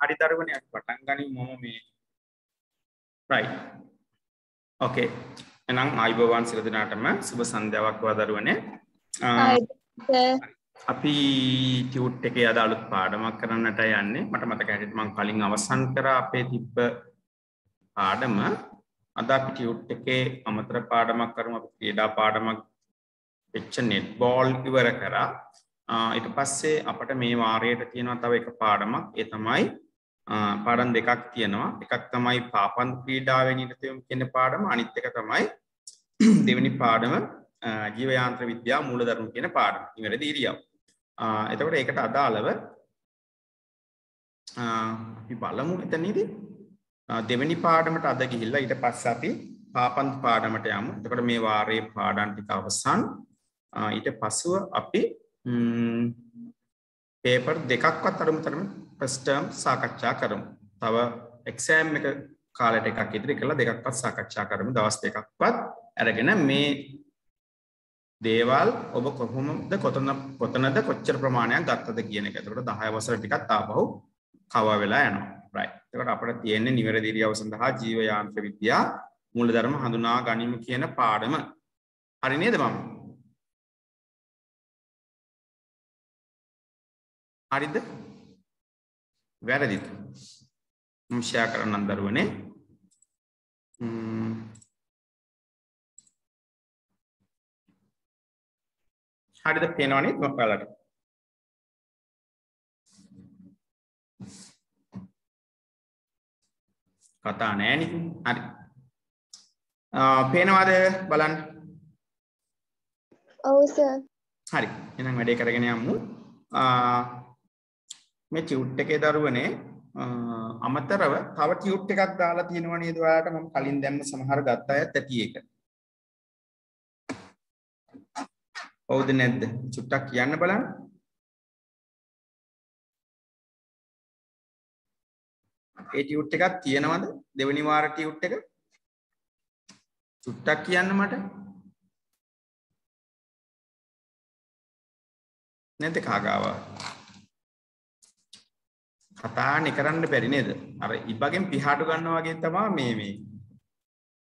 හරි දරුවනේ අපි පටන් ගනිමු මම මේ right. Okay. එහෙනම් ආයිබෝවන් සියලු දෙනාටම සුබ සන්ධ්‍යාවක් වේවා දරුවනේ. අපි ටියුට් එකේ අද අලුත් පාඩමක් කරන්නට යන්නේ. මට මතක හැටියට මම කලින් අවසන් කරා අපේ තිබ්බ පාඩම. අද අපි ටියුට් එකේ අමතර පාඩමක් කරමු. අපි ක්‍රීඩා පාඩමක් වෙච්ච නෙට් බෝල් ඉවර කරා. ඊට පස්සේ අපට මේ වාරයට තියෙනවා තව එක පාඩමක්. ඒ තමයි පාඩම් දෙකක් තියෙනවා එකක් තමයි පාපන්දු ක්‍රීඩාවේ නිරතවීම කියන පාඩම අනිත් එක තමයි දෙවෙනි පාඩම ජීවයාන්ත්‍ර විද්‍යා මූලධර්ම කියන පාඩම නිවැරදි ඉරියව්. එතකොට ඒකට අදාළව අපි බලමු එතනදී දෙවෙනි පාඩමට අද ගිහිල්ලා ඊට පස්සේ අපි පාපන්දු පාඩමට යමු. එතකොට මේ වාරයේ පාඩම් ටික අවසන්. ඊට පසුව අපි පේපර් දෙකක්වත් අඩුම තරම ෆස්ට් ටර්ම් සාකච්ඡා කරමු. තව එක්සෑම් එක කාලයට එකක් ඉදිරි කරලා දෙකක්වත් සාකච්ඡා කරමු. දවස් දෙකක්වත් අරගෙන මේ දේවල් ඔබ කොහොමද කොතන කොතනද කොච්චර ප්‍රමාණයක් ගත්තද කියන එක. එතකොට 10 වසර ටිකක් ආපහු කව වෙලා යනවා. right. එතකොට අපිට තියෙන්නේ නිවැරදි ඉරියව් සඳහා ජීව යාන්ත්‍ර විද්‍යා මූලධර්ම හඳුනා ගැනීම කියන පාඩම. හරි නේද මම? හරිද? වැරදිද? මම ෂෙයා කරන්නම් දරුවනේ. හරිද පේනවනේ ඔයාලට? කතා නෑනේ. හරි. පේනවද බලන්න? ඔව් සර්. හරි. එහෙනම් වැඩේ කරගෙන යමු. මේ ටියුට් එකේ දරුවනේ අමතරව තව ටියුට් එකක් දාලා තියෙනවා නේද ඔයාලට මම කලින් දැම්ම සමහර ගත්ත අයත් ඇති ඒක. ඔව්ද නැද්ද? චුට්ටක් කියන්න බලන්න. ඒ ටියුට් එකක් තියෙනවද? දෙවෙනි වාර ටියුට් එක? චුට්ටක් කියන්න මට. නැද්ද කාගාව? කතානේ කරන්න බැරි නේද? අර ඉබගෙන් පිහාටු ගන්නවා වගේ තමයි මේ මේ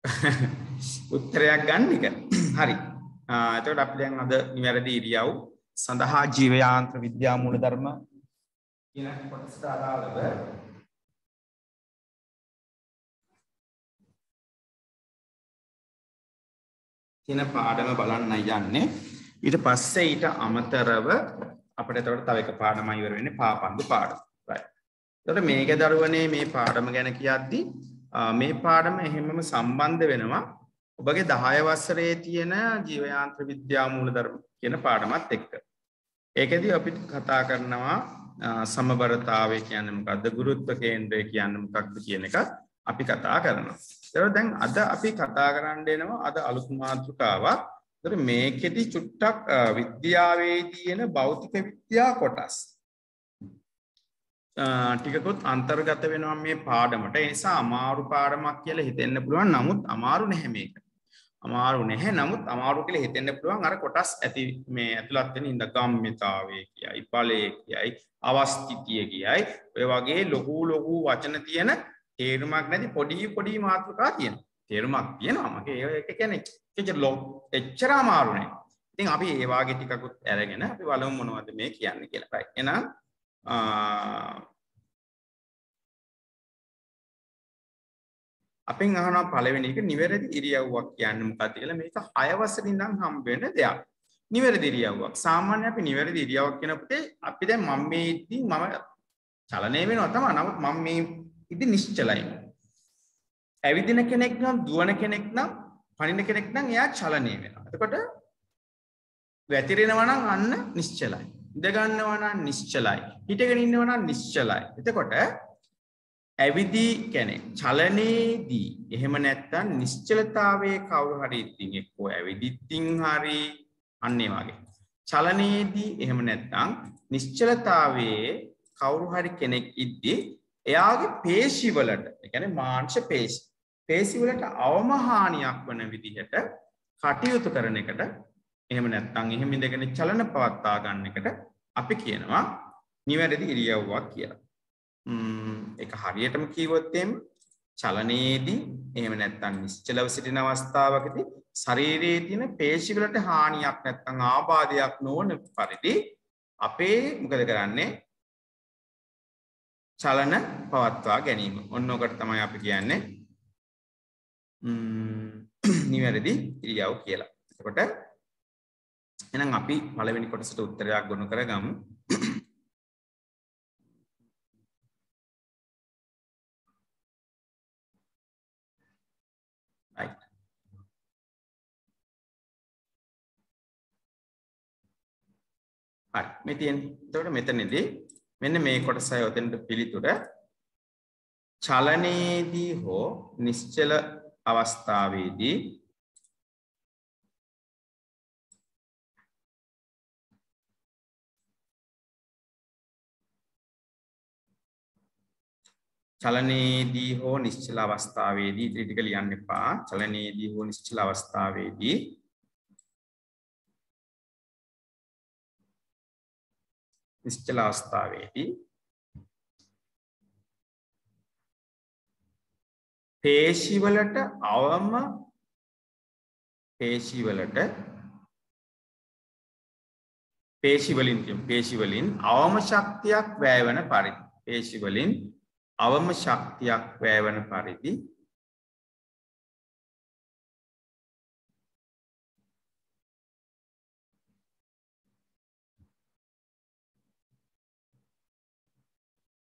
උත්තරයක් ගන්න එක. හරි. එතකොට අපි දැන් අද නිවැරදි ඉරියව් සඳහා ජීවයාන්ත්‍ර විද්‍යා මූලධර්ම කියන කොටසට අදාළව කියන පාඩම බලන්න යන්නේ. ඊට පස්සේ ඊට අමතරව අපිට එතකොට තව එක පාඩමයි ඉවර වෙන්නේ පාපන්දු පාඩම. Right. එතකොට මේක දරුවනේ මේ පාඩම ගැන කියද්දී මේ පාඩම එහෙමම සම්බන්ධ වෙනවා ඔබගේ 10 වසරේ තියෙන ජීවයාන්ත්‍ර විද්‍යා මූලධර්ම කියන පාඩමත් එක්ක. ඒකෙදි අපි කතා කරනවා සමබරතාවය කියන්නේ මොකක්ද ගුරුත්ව කේන්ද්‍රය කියන්නේ මොකක්ද කියන එක අපි කතා කරනවා. ඒතකොට දැන් අද අපි කතා කරන්න එනවා අද අලුත් මාතෘකාවක්. ඒතර මේකෙදි චුට්ටක් විද්‍යාවේ තියෙන භෞතික විද්‍යා කොටස් ටිකකුත් අන්තර්ගත වෙනවා මේ පාඩමට. ඒ නිසා අමාරු පාඩමක් කියලා හිතෙන්න පුළුවන්. නමුත් අමාරු නැහැ මේක. අමාරු නැහැ. නමුත් අමාරු කියලා හිතෙන්න පුළුවන් අර කොටස් ඇති මේ ඇතුළත් වෙන ඉඳ ගම්මිතාවය කියයි, ඵලය කියයි, අවස්ථිතිය කියයි. ඔය වගේ ලොකු ලොකු වචන තියෙන තේරුමක් නැති පොඩි පොඩි මාතෘකා තියෙනවා. තේරුමක් තියෙනවා. මගේ ඒක කියන්නේ එච්චර ලො එච්චර අමාරු නෑ. ඉතින් අපි ඒ වාගේ ටිකකුත් අරගෙන අපි බලමු මොනවද මේ කියන්නේ කියලා. right. එහෙනම් අපෙන් අහනවා පළවෙනි එක නිවැරදි ඉරියව්වක් කියන්නේ මොකක්ද කියලා මේක 6 වසරේ ඉඳන් හම්බ වෙන දෙයක්. නිවැරදි ඉරියව්වක්. සාමාන්‍ය අපි නිවැරදි ඉරියව්වක් කියනකොට අපි දැන් මම මේ ඉතින් මම චලනය වෙනවා තමයි. නමුත් මම මේ ඉතින් නිශ්චලයි. ඇවිදින කෙනෙක් නම් දුවන කෙනෙක් නම් පනින කෙනෙක් නම් එයා චලනය වෙනවා. එතකොට වැතිරෙනවා නම් අන්න නිශ්චලයි. ඉඳ ගන්නවා නම් නිශ්චලයි. හිටගෙන ඉන්නවා නම් නිශ්චලයි. එතකොට ඇවිදී කියන්නේ චලනයේදී එහෙම නැත්තම් නිශ්චලතාවයේ කවුරු හරි ඉතින් එක්කෝ ඇවිදිත්තින් හරි අන්න ඒ වගේ. චලනයේදී එහෙම නැත්තම් නිශ්චලතාවයේ කවුරු හරි කෙනෙක් ඉද්දී එයාගේ පේශිවලට ඒ කියන්නේ මාංශ පේශි පේශිවලට අවමහානියක් වන විදිහට කටයුතු කරන එකට එහෙම නැත්තම් එහෙම ඉඳගෙන චලන පවත්වා ගන්න එකට අපි කියනවා නිවැරදි ඉරියව්වක් කියලා. එක හරියටම කිව්වොත් එම් චලනයේදී එහෙම නැත්නම් නිශ්චලව සිටින අවස්ථාවකදී ශරීරයේ තියෙන පේශිවලට හානියක් නැත්නම් ආබාධයක් නොවන පරිදි අපේ මොකද කරන්නේ චලන පවත්වා ගැනීම. ඔන්න ඔකට තමයි අපි කියන්නේ නිවැරදි ඉරියව් කියලා. එතකොට එහෙනම් අපි පළවෙනි කොටසට උත්තරයක් ගොනු කරගමු. right. හරි මේ තියෙන්නේ. එතකොට මෙතනදී මෙන්න මේ කොටසයි ඔතෙන්ට පිළිතුර චලනයේදී හෝ නිශ්චල අවස්ථාවේදී චලනයේදී හෝ නිශ්චල අවස්ථාවේදී ඉතිරි ටික ලියන්න එපා. චලනයේදී හෝ නිශ්චල අවස්ථාවේදී නිශ්චල අවස්ථාවේදී පේශිවලට අවම පේශිවලට පේශිවලින් පේශිවලින් අවම ශක්තියක් වැෑවන පරිදි පේශිවලින් අවම ශක්තියක් වැෑවන පරිදි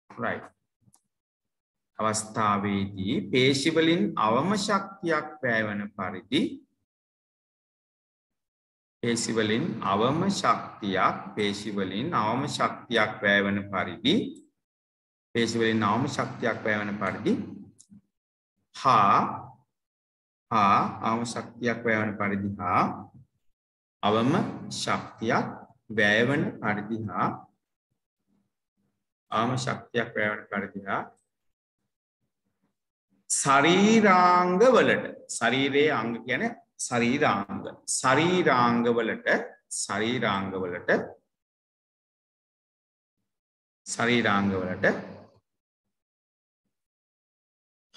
right. අවස්ථාවේදී පේශිවලින් අවම ශක්තියක් වැෑවන පරිදි පේශිවලින් අවම ශක්තියක් පේශිවලින් අවම ශක්තියක් වැෑවන පරිදි පේශිවලින් අවම ශක්තියක් වැෑවන පරිදි හා හා අවම ශක්තියක් වැෑවන පරිදි හා අවම ශක්තියක් වැෑවන පරිදි හා අවම ශක්තියක් වැෑවන පරිදි හා ශරීරාංග වලට ශරීරයේ අංග කියන ශරීරාංග. ශරීරාංග වලට ශරීරාංග වලට ශරීරාංග වලට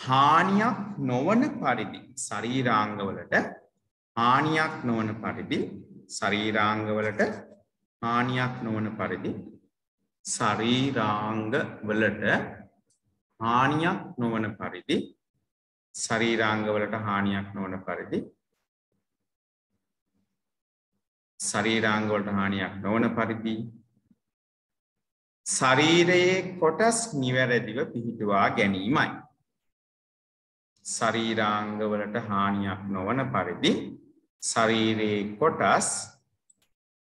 හානියක් නොවන පරිදි ශරීරාංග වලට හානියක් නොවන පරිදි ශරීරාංග වලට හානියක් නොවන පරිදි ශරීරාංග වලට හානියක් නොවන පරිදි ශරීරාංගවලට හානියක් නොවන පරිදි ශරීරාංගවලට හානියක් නොවන පරිදි ශරීරයේ කොටස් නිවැරදිව පිහිටුවා ගැනීමයි. ශරීරාංගවලට හානියක් නොවන පරිදි ශරීරයේ කොටස්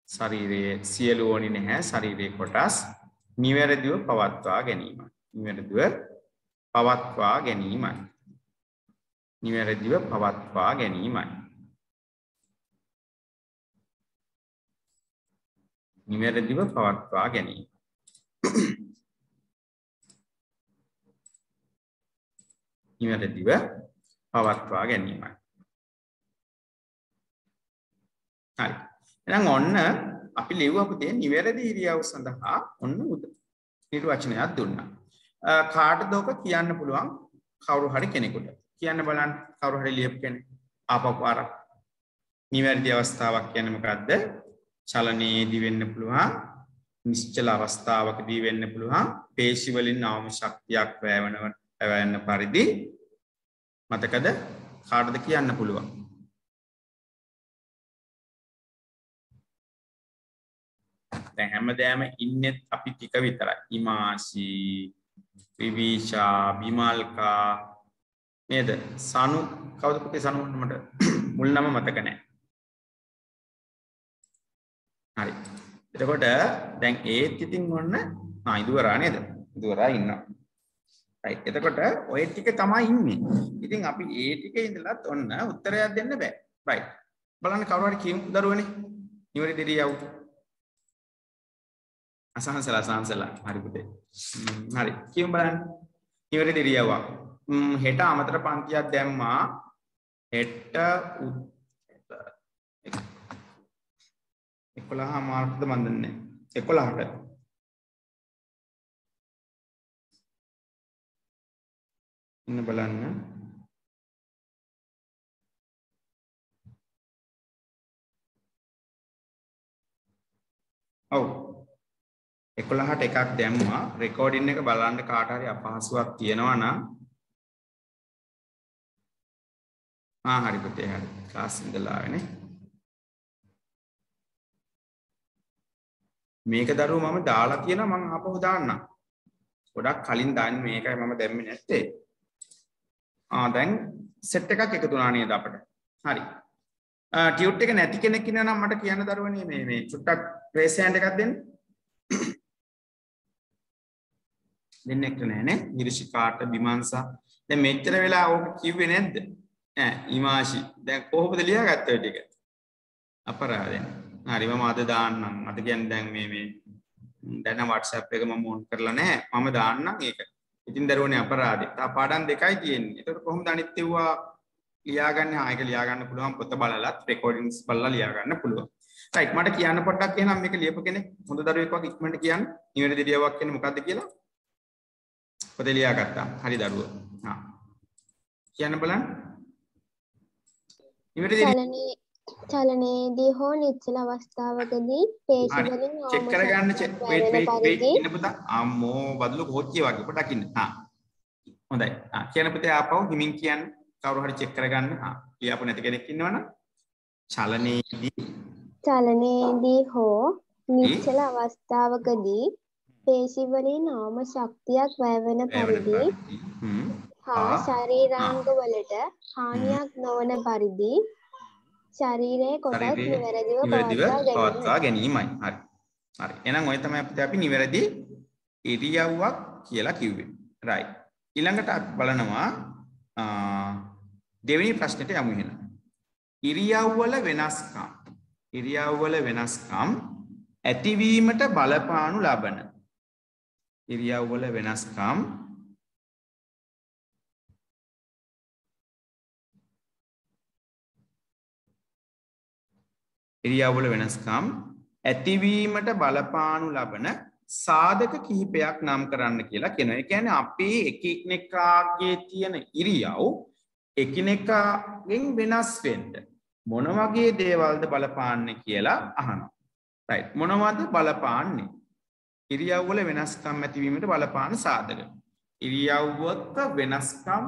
ශරීරයේ සියලු ඕනි නැහැ ශරීරයේ කොටස් නිවැරදිව පවත්වා ගැනීමයි නිවැරදිව පවත්වා ගැනීමයි නිවැරදිව පවත්වා ගැනීමයි. නිවැරදිව පවත්වා ගැනීම. නිවැරදිව පවත්වා ගැනීමයි. හරි. එහෙනම් ඔන්න අපි ලිව්වපු දේ නිවැරදි ඉරියව් සඳහා ඔන්න නිර්වචනයක් දුන්නා. කාටද ඔක කියන්න පුළුවන් කවුරු හරි කෙනෙකුට. කියන්න බලන්න කවුරු හරි ලියපු කෙනෙක් ආපහු පාරක් නිවැරදි අවස්ථාවක් කියන්නේ මොකද්ද චලනයේදී වෙන්න පුළුවන් නිශ්චල අවස්ථාවකදී වෙන්න පුළුවන් පේශි වලින් අවම ශක්තියක් වැවෙන වැවෙන පරිදි මතකද? කාටද කියන්න පුළුවන්? දැන් හැමදාම ඉන්නේ අපි ටික විතරයි. ඉමාසි විවිෂා බිමල්කා නේද? සනු කවුද පුතේ සනු මට මුල් නම මතක නැහැ. හරි. එතකොට දැන් ඒත් ඉතින් ඔන්න ආ ඉදුවරා නේද? ඉදුවරා ඉන්නවා. රයිට් එතකොට ඔය ටික තමයි ඉන්නේ. ඉතින් අපි ඒ ටිකේ ඉඳලත් ඔන්න උත්තරයක් දෙන්න බෑ. රයිට් බලන්න කවුරු හරි කියමු දරුවනේ. නිවැරදි ඉරියව් අසහන්සලා අසහන්සලා හරි පුතේ. හරි. කියමු බලන්න. නිවැරදි ඉරියව්වක් හෙට අමතර පන්තියක් දැම්මා. හෙට එකොළහ මාර්ක්ද මන්දන්නේ එකොළහට ඉන්න බලන්න. ඔව්. එකොළහට එකක් දැම්මා. රෙකෝඩින් එක බලන්න කාට හරි අපහසුවක් තියෙනවා නම්. ආ හරි පුතේ හරි. ක්ලාස් ඉඳලා ආවනේ. මේක දරුවෝ මම දාලා තියෙනවා මම ආපහු දාන්නම්. ගොඩක් කලින් දාන්නේ මේකයි මම දැම්මේ නැත්තේ. ආ දැන් සෙට් එකක් එකතු වුණා නේද අපිට? හරි. ටියුට් එක නැති කෙනෙක් ඉන්නවා නම් මට කියන්න දරුවනේ මේ මේ චුට්ටක් රේස් හෑන්ඩ් එකක් දෙන්න. දෙන්නෙක්ට නෑනේ නිරිෂිකාට බිමන්සා. දැන් මෙච්චර වෙලා ඕක කිව්වේ නැද්ද? ඈ ඉමාෂි දැන් කොහොමද ලියාගත්තේ ඔය ටික? අපරාධෙන් හරි මම අද දාන්නම්. අද කියන්නේ දැන් මේ මේ දැන් WhatsApp එක මම ඕන් කරලා නැහැ. මම දාන්නම් ඒක. ඉතින් දරුවනේ අපරාධේ තා පාඩම් දෙකයි තියෙන්නේ. ඒතකොට කොහොමද අනිත් ඒවා ලියාගන්න? ආයක ලියාගන්න පුළුවන් පොත බලලත් රෙකෝඩින්ග්ස් බලලා ලියාගන්න පුළුවන්. රයිට් මට කියන්න පොඩ්ඩක් එහෙනම් මේක ලියපු කෙනෙක් හොඳ දරුවෙක් වගේ ඉක්මනට කියන්න. නිවැරදි ලියාවක් කියන්නේ මොකද්ද කියලා? පොතේ ලියාගත්තා. හරි දරුවෝ. හා කියන්න බලන්න. නිවැරදි චලනයේ චලනයේදී හෝ නිශ්චල අවස්ථාවකදී පේශිවලින් චෙක් කරගන්න චෙක් වේට් වේට් වේට් ඉන්න පුතා. අම්මෝ බදලු කොච්චිය වගේ පොඩක් ඉන්න. හා හොඳයි. ආ කියන පුතේ ආපහු හිමින් කියන්න. කවුරු හරි චෙක් කරගන්න. හා ලියාපු නැති කෙනෙක් ඉන්නවනම් චලනයේදී චලනයේදී හෝ නිශ්චල අවස්ථාවකදී පේශිවලින් නාම ශක්තියක් වැයවන පරිදි හා ශරීරාංගවලට හානියක් නොවන පරිදි ශරීරයේ කොටස් නිවැරදිව පවත්වා පවත්වා ගැනීම. ගැනීමයි. හරි. හරි. එහෙනම් ඔය තමයි අපිට අපි නිවැරදි ඉරියව්වක් කියලා කිව්වේ. රයිට් ඊළඟට අපි බලනවා දෙවෙනි ප්‍රශ්නෙට යමු එහෙනම් ඉරියව්වල වෙනස්කම්. ඉරියව්වල වෙනස්කම් ඇතිවීමට බලපානු ලබන. ඉරියව්වල වෙනස්කම් ඉරියව්වල වෙනස්කම් ඇතිවීමට බලපානු ලබන සාධක කිහිපයක් නම් කරන්න කියලා කියනවා. ඒ කියන්නේ අපේ එකිනෙකාගේ තියෙන ඉරියව් එකිනෙකාගෙන් වෙනස් වෙන්න මොන වගේ දේවල්ද බලපාන්නේ කියලා අහනවා. රයිට් මොනවද බලපාන්නේ? ඉරියව්වල වෙනස්කම් ඇතිවීමට බලපාන සාධක. ඉරියව්වක වෙනස්කම්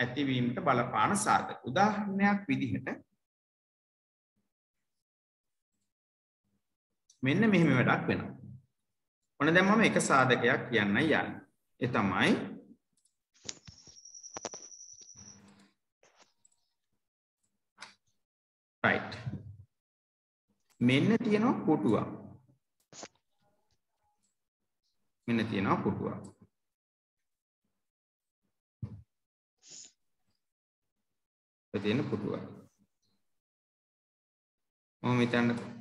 ඇතිවීමට බලපාන සාධක. උදාහරණයක් විදිහට මෙන්න මෙහෙම වැඩක් වෙනවා. ඔන්න දැන් මම එක සාධකයක් කියන්න යන්නේ. ඒ තමයි right. මෙන්න තියෙනවා පුටුවක්. මෙන්න තියෙනවා පුටුවක්. ඔය තියෙන පුටුවක්. මම හිතන්නේ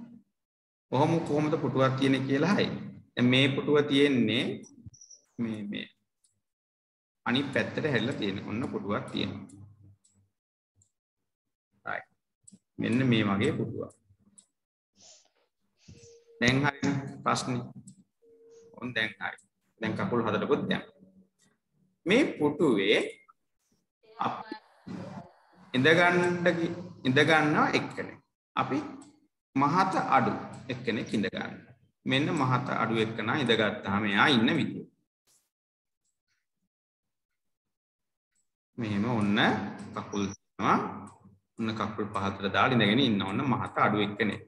කොහොම කොහොමද පුටුවක් තියෙන්නේ කියලා හයි. දැන් මේ පුටුව තියෙන්නේ මේ මේ අනිත් පැත්තට හැරිලා තියෙන. ඔන්න පුටුවක් තියෙනවා. right. මෙන්න මේ වගේ පුටුවක්. දැන් හරි ප්‍රශ්නේ. ඔන්න දැන් හරි. දැන් කකුල් හතරකුත් දැන්. මේ පුටුවේ අපි ඉඳ ගන්න ඉඳ ගන්නවා එක්කෙනෙක්. අපි මහත අඩු එක්කෙනෙක් ඉඳ ගන්න. මෙන්න මහත අඩු එක්කනා ඉඳගත්තාම එයා ඉන්න විදිය. මෙහෙම ඔන්න කකුල් තියෙනවා. ඔන්න කකුල් පහතට දාලා ඉඳගෙන ඉන්න ඔන්න මහත අඩු එක්කෙනෙක්.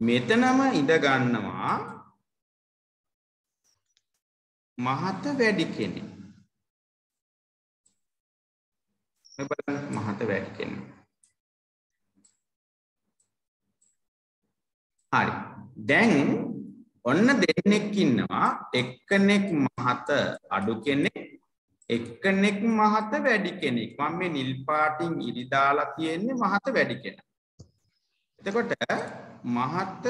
මෙතනම ඉඳ ගන්නවා මහත වැඩි කෙනෙක්. මේ බලන්න මහත වැඩි කෙනෙක්. හරි. දැන් ඔන්න දෙන්නෙක් ඉන්නවා එක්කෙනෙක් මහත අඩු කෙනෙක් එක්කෙනෙක් මහත වැඩි කෙනෙක්. මම මේ නිල් පාටින් ඉරි දාලා තියෙන්නේ මහත වැඩි කෙනා. එතකොට මහත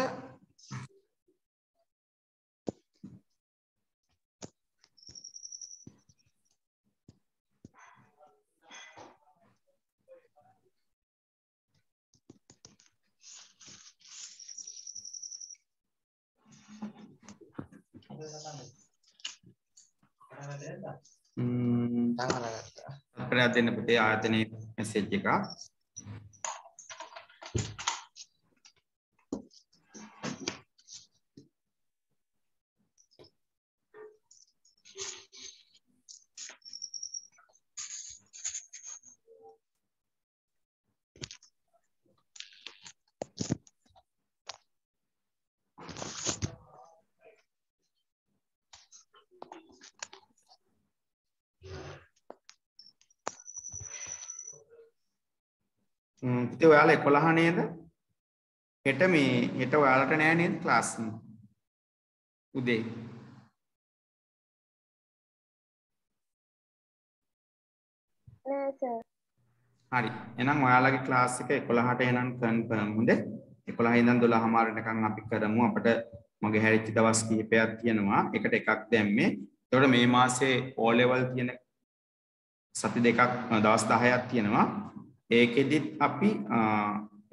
ම්ම්. තංගල ගත්තා තප්පරයක් දෙන්න පුතේ ආයතනයේ මැසේජ් එකක්. ඉතින් ඔයාලා 11 නේද? හෙට මේ හෙට ඔයාලට නෑ නේද ක්ලාස් උදේ. හරි. එහෙනම් ඔයාලගේ ක්ලාස් එක 11ට එනන් කන්ෆර්ම් හොඳේ. 11 ඉඳන් 12 මාර වෙනකන් අපි කරමු. අපිට මගේ හැරිච්ච දවස් කිහිපයක් තියෙනවා. එකට එකක් දැම්මේ. එතකොට මේ මාසේ level තියෙන සති දෙකක් දවස් 10ක් තියෙනවා. ඒකෙදිත් අපි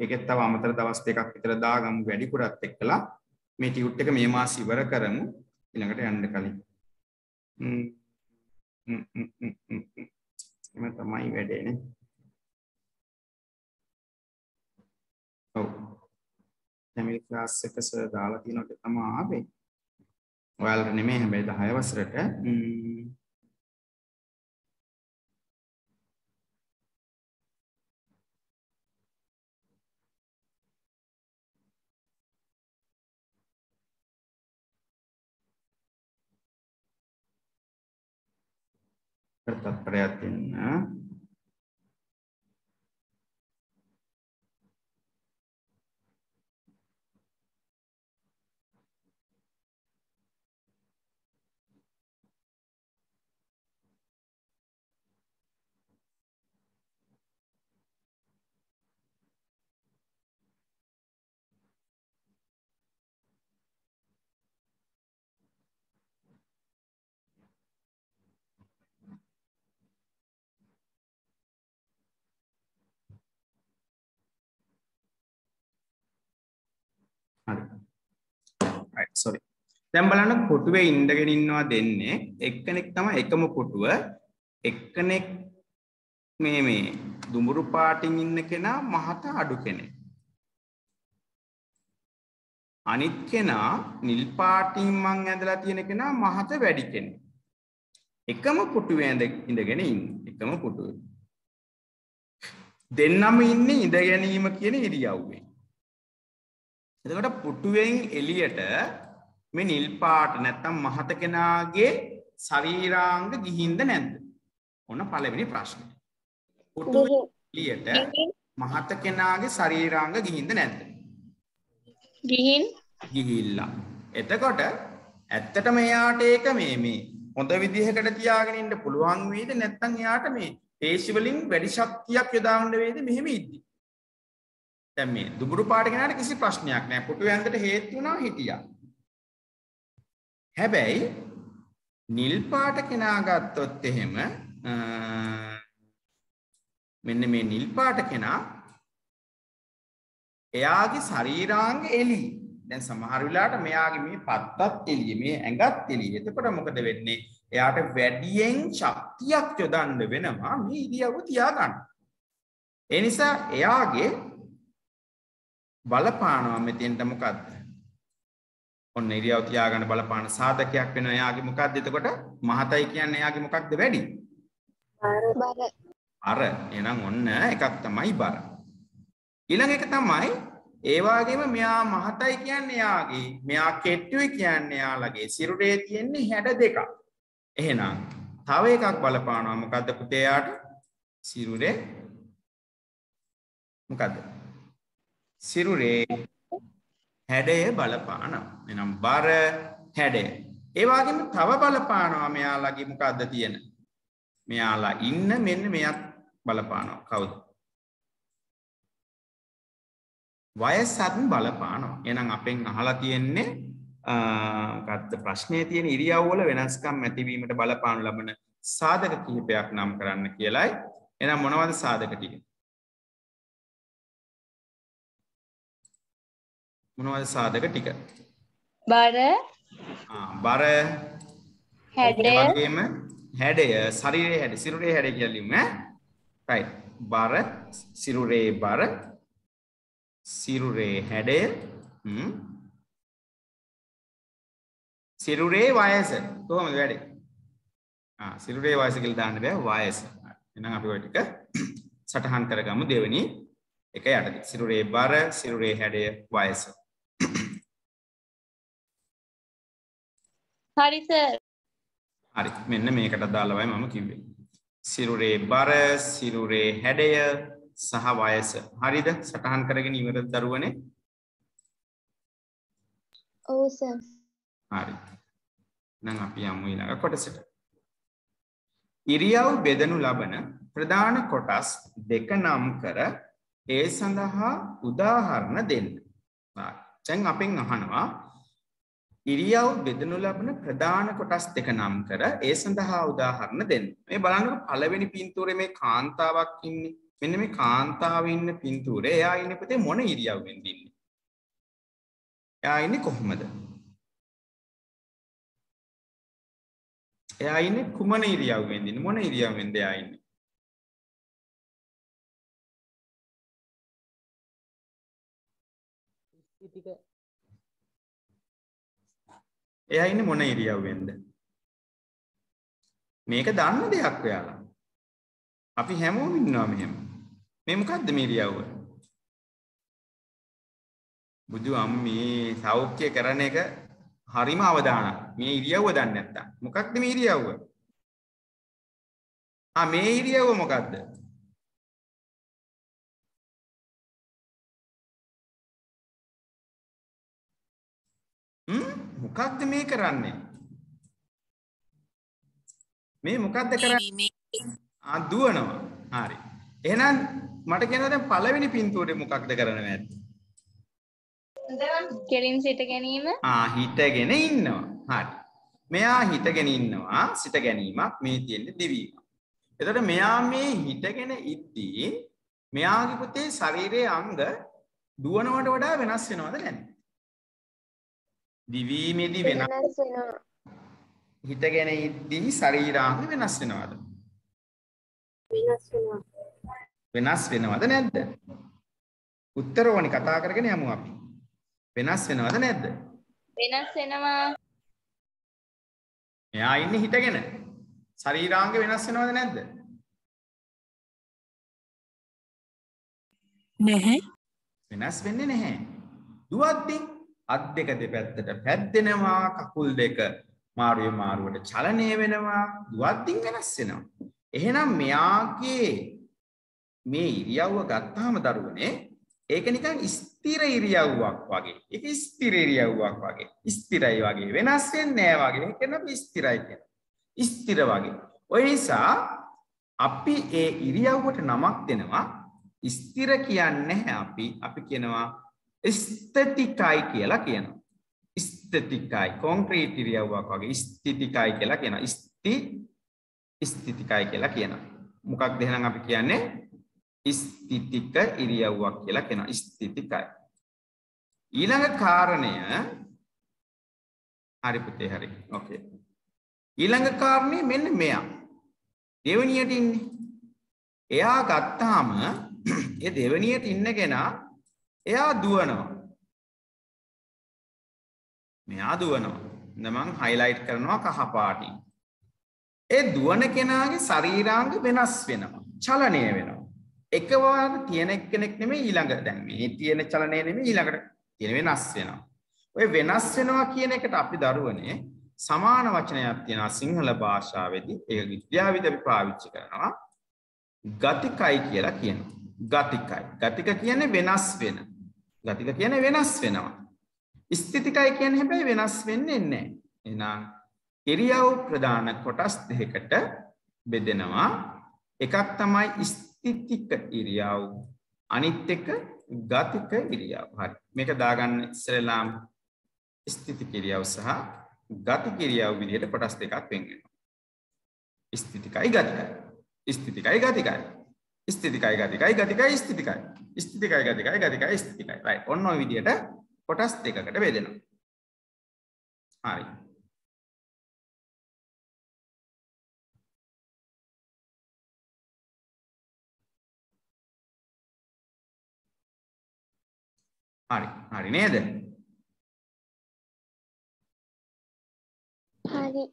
ඒකෙත් තව අමතර දවස් දෙකක් විතර දාගමු වැඩිපුරත් එක්කලා මේ ටියුට් එක මේ මාස ඉවර කරමු ඊළඟට යන්න කලින්. එම තමයි වැඩේ නේ. ඔව්. ෆැමිලි ක්ලාස් එක සර් දාලා තියෙනකොට තමයි ආවේ. ඔයාලට නෙමෙයි හැබැයි 10 වසරට. තත්පරයක් දෙන්න. හරි සොරි දැන් බලන්න කොටුවේ ඉඳගෙන ඉන්නවා දෙන්නේ එක්කෙනෙක් තමයි එකම කොටුව. එක්කෙනෙක් මේ මේ දුඹුරු පාටින් ඉන්න කෙනා මහත අඩු කෙනෙක්. අනිත් කෙනා නිල් පාටින් මං ඇඳලා තියෙන කෙනා මහත වැඩි කෙනෙක්. එකම කොටුවේ ඇඳ ඉඳගෙන ඉන්නේ. එකම කොටුවේ. දෙන්නම ඉන්නේ ඉඳ ගැනීම කියන ඉරියව්වේ. එතකොට පුටුවෙන් එළියට මේ නිල් පාට නැත්තම් මහත කෙනාගේ ශරීරාංග ගිහින්ද නැද්ද? ඔන්න පළවෙනි ප්‍රශ්නේ. පුටුවෙන් එළියට මහත කෙනාගේ ශරීරාංග ගිහින්ද නැද්ද? ගිහින් ගිහිල්ලා. එතකොට ඇත්තටම එයාට ඒක මේ මේ හොඳ විදිහකට තියාගෙන ඉන්න පුළුවන් වේද නැත්නම් එයාට මේ පේශි වලින් වැඩි ශක්තියක් යොදාගන්න වේද මෙහෙම ඉද්දි. දැන් මේ දුඹුරු පාට කෙනාට කිසි ප්‍රශ්නයක් නැහැ. පුටු ඇඳට හේතු වුණා හිටියා. හැබැයි නිල් පාට කෙනා ගත්තොත් එහෙම මෙන්න මේ නිල් පාට කෙනා එයාගේ ශරීරාංග එළි. දැන් සමහර වෙලාවට මෙයාගේ මේ පත්තත් එළිය, මේ ඇඟත් එළිය. එතකොට මොකද වෙන්නේ? එයාට වැඩියෙන් ශක්තියක් යොදන්න වෙනවා මේ ඉරියව්ව තියාගන්න. ඒ නිසා එයාගේ බලපානවා මෙතෙන්ට මොකද්ද? ඔන්න ඉරියව් තියාගන්න බලපාන සාධකයක් වෙනවා එයාගේ මොකද්ද එතකොට? මහතයි කියන්නේ එයාගේ මොකක්ද වැඩි? අර එහෙනම් ඔන්න එකක් තමයි බර. ඊළඟ එක තමයි ඒ වගේම මෙයා මහතයි කියන්නේ යාගේ මෙයා කෙට්ටුයි කියන්නේ යාලගේ සිරුරේ තියෙන්නේ හැඩ දෙකක්. එහෙනම් තව එකක් බලපානවා මොකද්ද පුතේ යාට? සිරුරේ මොකද්ද? සිරුරේ හැඩය බලපානවා. එහෙනම් බර හැඩය. ඒ වගේම තව බලපානවා මෙයාලගේ මොකද්ද තියෙන? මෙයාලා ඉන්න මෙන්න මෙයත් බලපානවා. කවුද? වයසත් බලපානවා. එහෙනම් අපෙන් අහලා තියෙන්නේ ගත්ත ප්‍රශ්නයේ තියෙන ඉරියව් වල වෙනස්කම් ඇතිවීමට බලපාන ලබන සාධක කිහිපයක් නම් කරන්න කියලයි. එහෙනම් මොනවද සාධක ටික? මොනවද සාධක ටික? බර. බර. හැඩය. වගේම හැඩය ශරීරයේ හැඩ සිරුරේ හැඩය කියලා ලියමු ඈ? right. බර සිරුරේ බර සිරුරේ හැඩය හ්ම්. සිරුරේ වයස. කොහොමද වැඩේ? ආ සිරුරේ වයස කියලා දාන්න බෑ වයස. එහෙනම් අපි ඔය ටික සටහන් කරගමු දෙවෙනි එක යටදී සිරුරේ බර සිරුරේ හැඩය වයස හරි සර් හරි. මෙන්න මේකට දාලවයි මම කිව්වේ. සිරුරේ බර සිරුරේ හැඩය සහ වයස. හරිද? සටහන් කරගෙන ඉවරද දරුවනේ? ඔව් සර් හරි. නම් අපි යමු ඊළඟ කොටසට. ඉරියව් බෙදනු ලබන ප්‍රධාන කොටස් දෙක නම් කර ඒ සඳහා උදාහරණ දෙන්න. දැන් අපෙන් අහනවා ඉරියව් බෙදනු ලබන ප්‍රධාන කොටස් දෙක නම් කර ඒ සඳහා උදාහරණ දෙන්න. මේ බලන්නකො පළවෙනි පින්තූරේ මේ කාන්තාවක් ඉන්නේ. මෙන්න මේ කාන්තාව ඉන්න පින්තූරේ එයා ඉන්නේ පුතේ මොන ඉරියව්වෙන්ද ඉන්නේ? එයා ඉන්නේ කොහොමද? එයා ඉන්නේ කුමන ඉරියව්වෙන්ද ඉන්නේ? මොන ඉරියව්වෙන්ද එයා ඉන්නේ? ටික එයා ඉන්නේ මොන ඉරියව්වෙන්ද? මේක දන්න දෙයක් ඔයාලා. අපි හැමෝම ඉන්නවා මෙහෙම. මේ මොකද්ද මේ ඉරියව්ව? බුදු අම්මේ සෞඛ්‍ය කරන එක හරිම අවදානක්. මේ ඉරියව්ව දන්නේ නැත්තම්. මොකක්ද මේ ඉරියව්ව? ආ මේ ඉරියව්ව මොකද්ද? හ්ම් මොකක්ද මේ කරන්නේ? මේ මොකක්ද කරන්නේ? ආ දුවනවා. හරි. එහෙනම් මට කියනවා දැන් පළවෙනි පින්තූරේ මොකක්ද කරන්නේ නැත්තේ? කෙලින් සිට ගැනීම ආ හිටගෙන ඉන්නවා. හරි. මෙයා හිටගෙන ඉන්නවා සිට ගැනීමක් මේ තියෙන්නේ දිවීම. එතකොට මෙයා මේ හිටගෙන ඉද්දී මෙයාගේ පුතේ ශරීරයේ අංග දුවනවට වඩා වෙනස් වෙනවද නැද්ද? දිවීමේදී වෙනස් වෙනස් වෙනවා. හිටගෙන ඉද්දී ශරීරාංග වෙනස් වෙනවද? වෙනස් වෙනවා. වෙනස් වෙනවද නැද්ද? උත්තර ඕනි කතා කරගෙන යමු අපි. වෙනස් වෙනවද නැද්ද? වෙනස් වෙනවා මෙයා ඉන්නේ හිටගෙන. ශරීරාංග වෙනස් වෙනවද නැද්ද? නැහැ වෙනස් වෙන්නේ නැහැ. දුවද්දී අත් දෙක දෙපැත්තට පැද්දෙනවා කකුල් දෙක මාරුවේ මාරුවට චලනය වෙනවා දුවද්දී වෙනස් වෙනවා. එහෙනම් මෙයාගේ මේ ඉරියව්ව ගත්තාම දරුවනේ ඒක නිකන් ස්ථිර ඉරියව්වක් වගේ. ඒක ස්ථිර ඉරියව්වක් වගේ. ස්ථිරයි වගේ. වෙනස් වෙන්නේ නැහැ වගේ. ඒක නම් ස්ථිරයි කියන. ස්ථිර වගේ. ඔය නිසා අපි ඒ ඉරියව්වට නමක් දෙනවා ස්ථිර කියන්නේ නැහැ අපි. අපි කියනවා ස්ථතිකයි කියලා කියනවා. ස්ථතිකයි කොන්ක්‍රීට් ඉරියව්වක් වගේ ස්ථිතිකයි කියලා කියනවා. ස්ථි ස්ථිතිකයි කියලා කියනවා. මොකක්ද එහෙනම් අපි කියන්නේ ස්ථිතික ඉරියව්වක් කියලා කියනවා. ස්ථිතිකයි. ඊළඟ කාරණය හරි පුතේ හරි. ඕකේ. ඊළඟ කාරණේ මෙන්න මෙයා. දෙවණියට ඉන්නේ. එයා ගත්තාම ඒ දෙවණියට ඉන්න කෙනා එයා දුවනවා. මෙයා දුවනවා. දැන් මම හයිලයිට් කරනවා කහ පාටින්. ඒ දුවන කෙනාගේ ශරීරාංග වෙනස් වෙනවා. චලනය වෙනවා. එකවර තියෙන එක්කෙනෙක් නෙමෙයි ඊළඟ දැන් මේ තියෙන චලනය නෙමෙයි ඊළඟට තියෙන වෙනස් වෙනවා. ඔය වෙනස් වෙනවා කියන එකට අපි දරුවනේ සමාන වචනයක් තියෙනවා සිංහල භාෂාවේදී ඒක විද්‍යාවිද අපි පාවිච්චි කරනවා ගතිකයි කියලා කියනවා. ගතිකයි. ගතික කියන්නේ වෙනස් වෙන. ගතික කියන්නේ වෙනස් වෙනවා. ස්ථිතිකයි කියන්නේ හැබැයි වෙනස් වෙන්නේ නැහැ. එහෙනම් ඉරියව් ප්‍රධාන කොටස් දෙකකට බෙදෙනවා. එකක් තමයි ස්ථිතික ඉරියව්. අනිත් එක ගතික ඉරියව්. හරි. මේක දාගන්න ඉස්සෙල්ලාම ස්ථිතික ඉරියව් සහ ගතික ඉරියව් විදිහට කොටස් දෙකක් වෙන් වෙනවා. ස්ථිතිකයි ගතිකයි. ස්ථිතිකයි ගතිකයි. ස්ථිතිකයි ගතිකයි ගතිකයි ස්ථිතිකයි. ස්ථිතිකයි ගතිකයි ගතිකයි ස්ථිතිකයි. රයි ඔන්න ඔය විදියට කොටස් දෙකකට බෙදෙනවා. හරි. හරි. හරි නේද? හරි.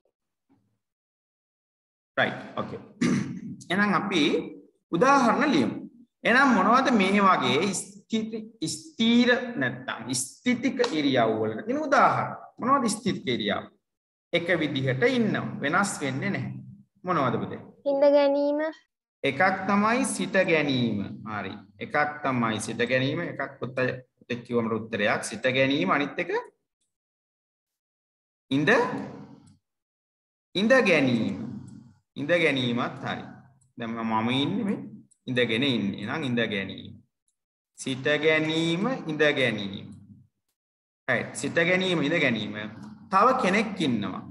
රයිට් ඕකේ එහෙනම් අපි උදාහරණ ලියමු. එහෙනම් මොනවද මේ වගේ ස්ථිති ස්ථීර නැත්තම් ස්ථිතික ඉරියව් වලට තියෙන උදාහරණ? මොනවද ස්ථිතික ඉරියව්? එක විදිහට ඉන්නවා. වෙනස් වෙන්නේ නැහැ. මොනවද පුතේ? හිඳ ගැනීම. එකක් තමයි සිට ගැනීම. හරි. එකක් තමයි සිට ගැනීම. එකක් පුතේ කිව්වම උත්තරයක් සිට ගැනීම අනිත් එක ඉඳ ඉඳ ගැනීම. ඉඳ ගැනීමත් හරි දැන් මම ඉන්නේ මේ ඉඳගෙන ඉන්නේ. එහෙනම් ඉඳ ගැනීම. සිට ගැනීම ඉඳ ගැනීම. right සිට ගැනීම ඉඳ ගැනීම. තව කෙනෙක් ඉන්නවා.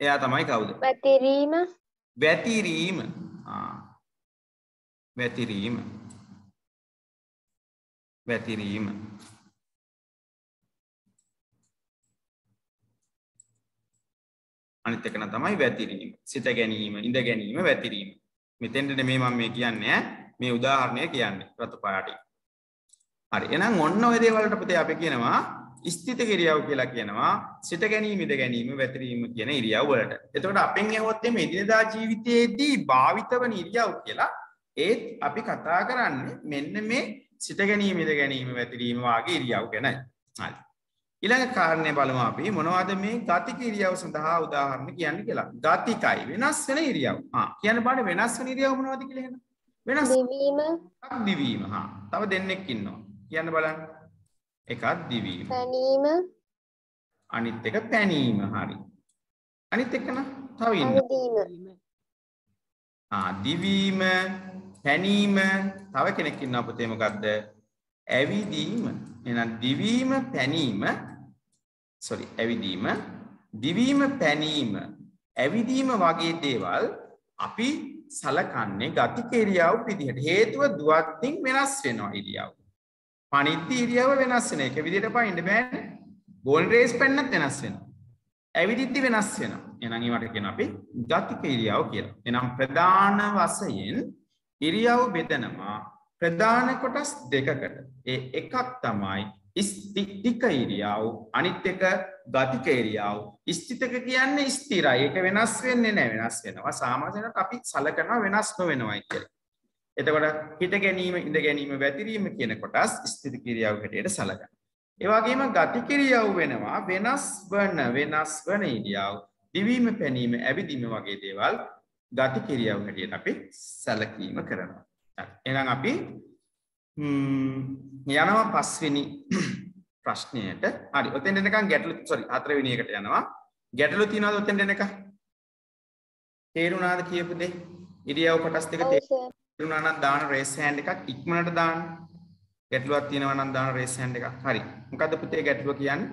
එයා තමයි කවුද? වැතිරීම. වැතිරීම. ආ. වැතිරීම. වැතිරීම. අනිත් එක තමයි වැතිරීම. සිත ගැනීම ඉඳ ගැනීම වැතිරීම මෙතෙන්ට නෙමෙයි මම මේ කියන්නේ මේ උදාහරණය කියන්නේ රතු පාටි හරි. එහෙනම් ඔන්න ඔය දේවල් වලට පුතේ අපි කියනවා ස්ථිත ඉරියව් කියලා කියනවා සිත ගැනීම ඉඳ ගැනීම වැතිරීම කියන ඉරියව් වලට. එතකොට අපෙන් ඇහුවොත් මේ එදිනදා ජීවිතයේදී භාවිත වන ඉරියව් කියලා ඒත් අපි කතා කරන්නේ මෙන්න මේ සිත ගැනීම ඉඳ ගැනීම වැතිරීම වාගේ ඉරියව් ගැනයි. හරි. ඊළඟ කාරණය බලමු අපි මොනවද මේ ගතික ඉරියව් සඳහා උදාහරණ කියන්නේ කියලා. ගතිකයි වෙනස් වෙන ඉරියව්. ආ කියන්න බලන්න වෙනස් වෙන ඉරියව් මොනවද කියලා එහෙනම්. වෙනස් දිවීම දිවීම. හා. තව දෙන්නෙක් ඉන්නවා. කියන්න බලන්න. එකක් දිවීම. පැනීම අනිත් එක පැනීම. හරි. අනිත් එක න තව. අවදීම ආ දිවීම, පැනීම තව කෙනෙක් ඉන්නවා පුතේ මොකද්ද? ඇවිදීම. එහෙනම් දිවීම, පැනීම sorry ඇවිදීම දිවීම පැනීම ඇවිදීම වගේ දේවල් අපි සලකන්නේ ගතික ඉරියව් විදිහට. හේතුව දුවත්ින් වෙනස් වෙනවා ඉරියව්. පනිද්දි ඉරියව් වෙනස් වෙන එක විදිහට පයින්න බෑනේ. බෝල් රේස් පෙන්නත් වෙනස් වෙනවා. ඇවිදිද්දි වෙනස් වෙනවා. එහෙනම් ඒවට කියන අපි ගතික ඉරියව් කියලා. එහෙනම් ප්‍රධාන වශයෙන් ඉරියව් බෙදනවා ප්‍රධාන කොටස් දෙකකට. ඒ එකක් තමයි ස්ථිතික ඉරියව් අනිත් එක ගතික ඉරියව්. ස්ථිතක කියන්නේ ස්ථිරයි. ඒක වෙනස් වෙන්නේ නැහැ වෙනස් වෙනවා. සාමාන්‍යයෙන් අපි සලකනවා වෙනස් නොවෙනවයි කියලා. එතකොට හිට ගැනීම ඉඳ ගැනීම වැතිරීම කියන කොටස් ස්ථිතික ඉරියව් හැටියට සලකනවා. ඒ වගේම ගතික ඉරියව් වෙනවා. වෙනස් වන වෙනස් වන ඉරියව්. දිවීම පැනීම ඇවිදීම වගේ දේවල් ගතික ඉරියව් හැටියට අපි සැලකීම කරනවා. එහෙනම් අපි යනවා පස්වෙනි ප්‍රශ්නයට. හරි. ඔතෙන් එනකන් ගැටලු සෝරි හතරවෙනි එකට යනවා. ගැටලු තියනවද ඔතෙන් එනකන් තේරුණාද කියපු දේ? ඉරියව් කොටස් දෙක තේරුණා නම් දාන රේස් හෑන්ඩ් එකක්. ඉක්මනට දාන්න. ගැටලුවක් තියෙනවා නම් දාන රේස් හෑන්ඩ් එකක්. හරි. මොකද්ද පුතේ ගැටලුව කියන්නේ?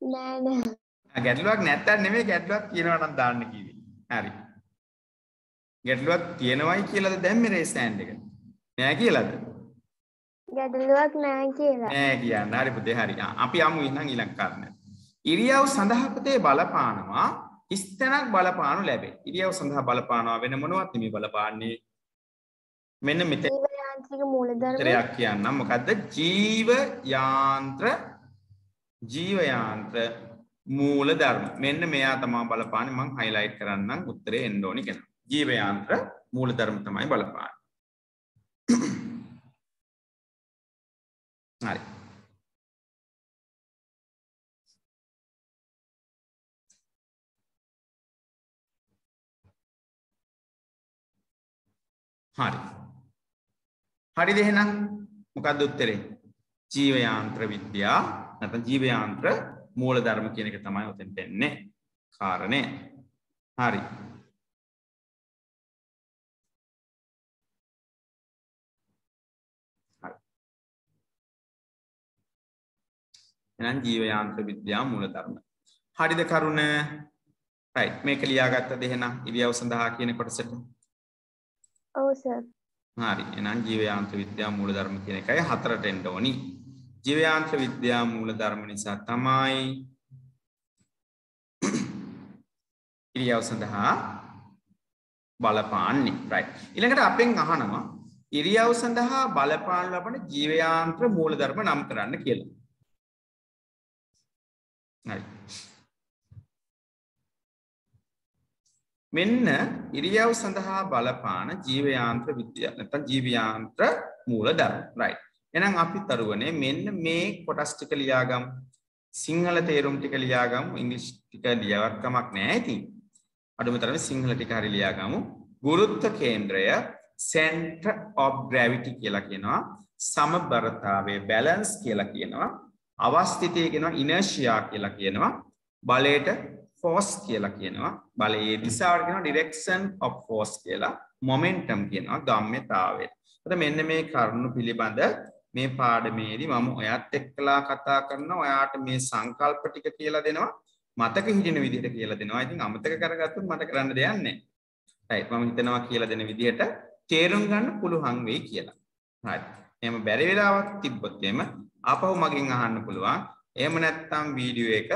නෑ නෑ. ගැටලුවක් නැත්තම් නෙමෙයි. ගැටලුවක් තියෙනවා නම් දාන්න කිව්වේ. හරි ගැටලුවක් තියෙනවයි කියලාද දැම්මේ රේස් හෑන්ඩ් එක? නෑ කියලාද? ගැටලුවක් නෑ කියලා. නෑ කියන්න. හරි පුතේ හරි. අපි යමු ඉන්නම් ඊළඟ කාරණය. ඉරියව් සඳහා පුතේ බලපානවා ස්තනක් බලපානු ලැබේ. ඉරියව් සඳහා බලපානවා වෙන මොනවත් නෙමෙයි බලපාන්නේ? මෙන්න මෙතන ජීව යාන්ත්‍රික මූලධර්ම. උත්තරයක් කියන්නම්. මොකද්ද? ජීව යාන්ත්‍ර ජීව යාන්ත්‍ර මූල ධර්ම මෙන්න මෙයා තමයි බලපාන්නේ. මම හයිලයිට් කරන්නම් උත්තරේ එන්න ඕනි කෙනා ජීව යාන්ත්‍ර මූල ධර්ම තමයි බලපාන්නේ. හරි. හරි. හරිද එහෙනම්? මොකක්ද උත්තරේ? ජීවයාන්ත්‍ර විද්‍යා නැත්නම් ජීවයාන්ත්‍ර මූලධර්ම කියන එක තමයි උතෙන්ට එන්නේ කාරණය හරි හරි. එහෙනම් ජීවයාන්ත්‍ර විද්‍යා මූලධර්ම හරිද කරුණ රයිට් මේක ලියාගත්තද එහෙනම් ඉරියව් සඳහා කියන කොටසට ඔව් සර් හරි එහෙනම් ජීවයාන්ත්‍ර විද්‍යා මූලධර්ම කියන එකයි හතරට එන්න ඕනි. ජීවයාන්ත්‍ර විද්‍යා මූලධර්ම නිසා තමයි ඉරියව් සඳහා බලපාන්නේ. right. ඊළඟට අපෙන් අහනවා ඉරියව් සඳහා බලපාන ලබන ජීවයාන්ත්‍ර මූලධර්ම නම් කරන්න කියලා. හරි. මෙන්න ඉරියව් සඳහා බලපාන ජීවයාන්ත්‍ර විද්‍යා නැත්නම් ජීවයාන්ත්‍ර මූලධර්ම. right. එහෙනම් අපි තරුවනේ මෙන්න මේ කොටස් ටික ලියාගමු. සිංහල තේරුම් ටික ලියාගමු. ඉංග්‍රීසි ටික ලියවත් කමක් නැහැ ඉතින්. අඩුම තරමේ සිංහල ටික හරි ලියාගමු. ගුරුත්ව කේන්ද්‍රය center of gravity කියලා කියනවා. සමබරතාවයේ balance කියලා කියනවා. අවස්ථිතය කියනවා inertia කියලා කියනවා. බලයට ෆෝස් කියලා කියනවා බලයේ දිසාවට කියනවා ඩිරෙක්ෂන් of force කියලා මොමෙන්ටම් කියනවා ගම්‍යතාවයට. එතකොට මෙන්න මේ කරුණු පිළිබඳ මේ පාඩමේදී මම ඔයත් එක්කලා කතා කරනවා ඔයාට මේ සංකල්ප ටික කියලා දෙනවා මතක හිටින විදිහට කියලා දෙනවා. ඉතින් අමතක කරගත්තොත් මට කරන්න දෙයක් නැහැ. right මම හිතනවා කියලා දෙන විදිහට තේරුම් ගන්න පුළුවන් වෙයි කියලා. හරි. එහෙම බැරි වෙලාවක් තිබ්බොත් එහෙම ආපහු මගෙන් අහන්න පුළුවන්. එහෙම නැත්නම් වීඩියෝ එක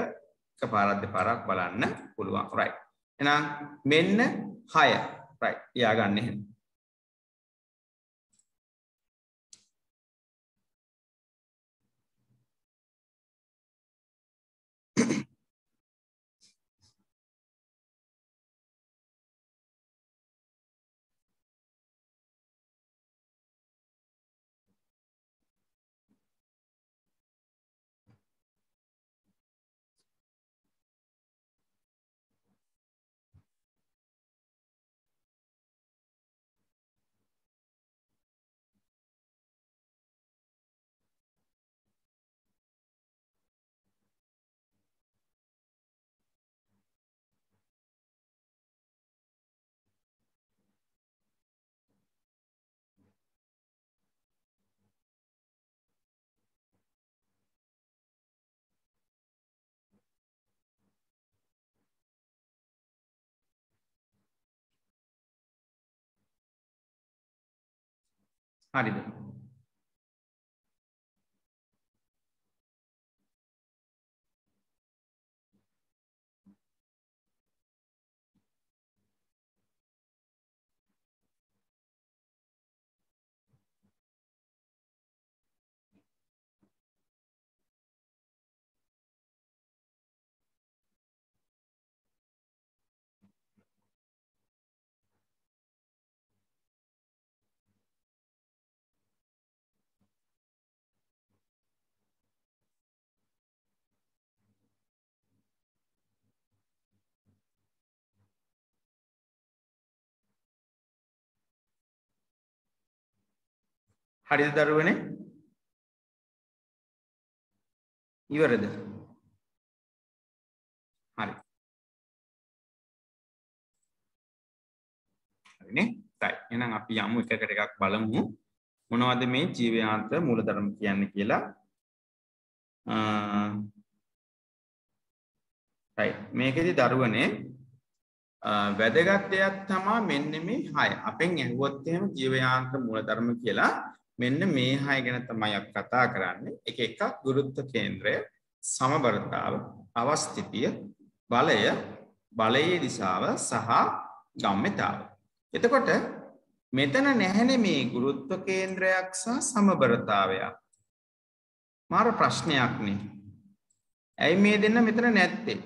එකපාරක් දෙපාරක් බලන්න පුළුවන්. right. එහෙනම් මෙන්න 6. right. තියාගන්න එහෙනම්. හරිද? හරිද දරුවනේ? ඉවරද? හරි. හරිනේ? right. එහෙනම් අපි යමු එකකට එකක් බලමු. මොනවද මේ ජීවයාන්ත්‍ර මූලධර්ම කියන්නේ කියලා. අ right. මේකෙදි දරුවනේ වැදගත් දෙයක් තමා මෙන්න මේ 6. අපෙන් ඇහුවොත් එහෙම ජීවයාන්ත්‍ර මූලධර්ම කියලා මෙන්න මේ හය ගැන තමයි අපි කතා කරන්නේ. එක එකක් ගුරුත්ව කේන්ද්‍රය, සමබරතාව, අවස්ථිතිය, බලය, බලයේ දිශාව සහ ගම්‍යතාව. එතකොට මෙතන නැහැනේ මේ ගුරුත්ව කේන්ද්‍රයක් සහ සමබරතාවයක්. මාර ප්‍රශ්නයක් නේ. ඇයි මේ දෙන්න මෙතන නැත්තේ?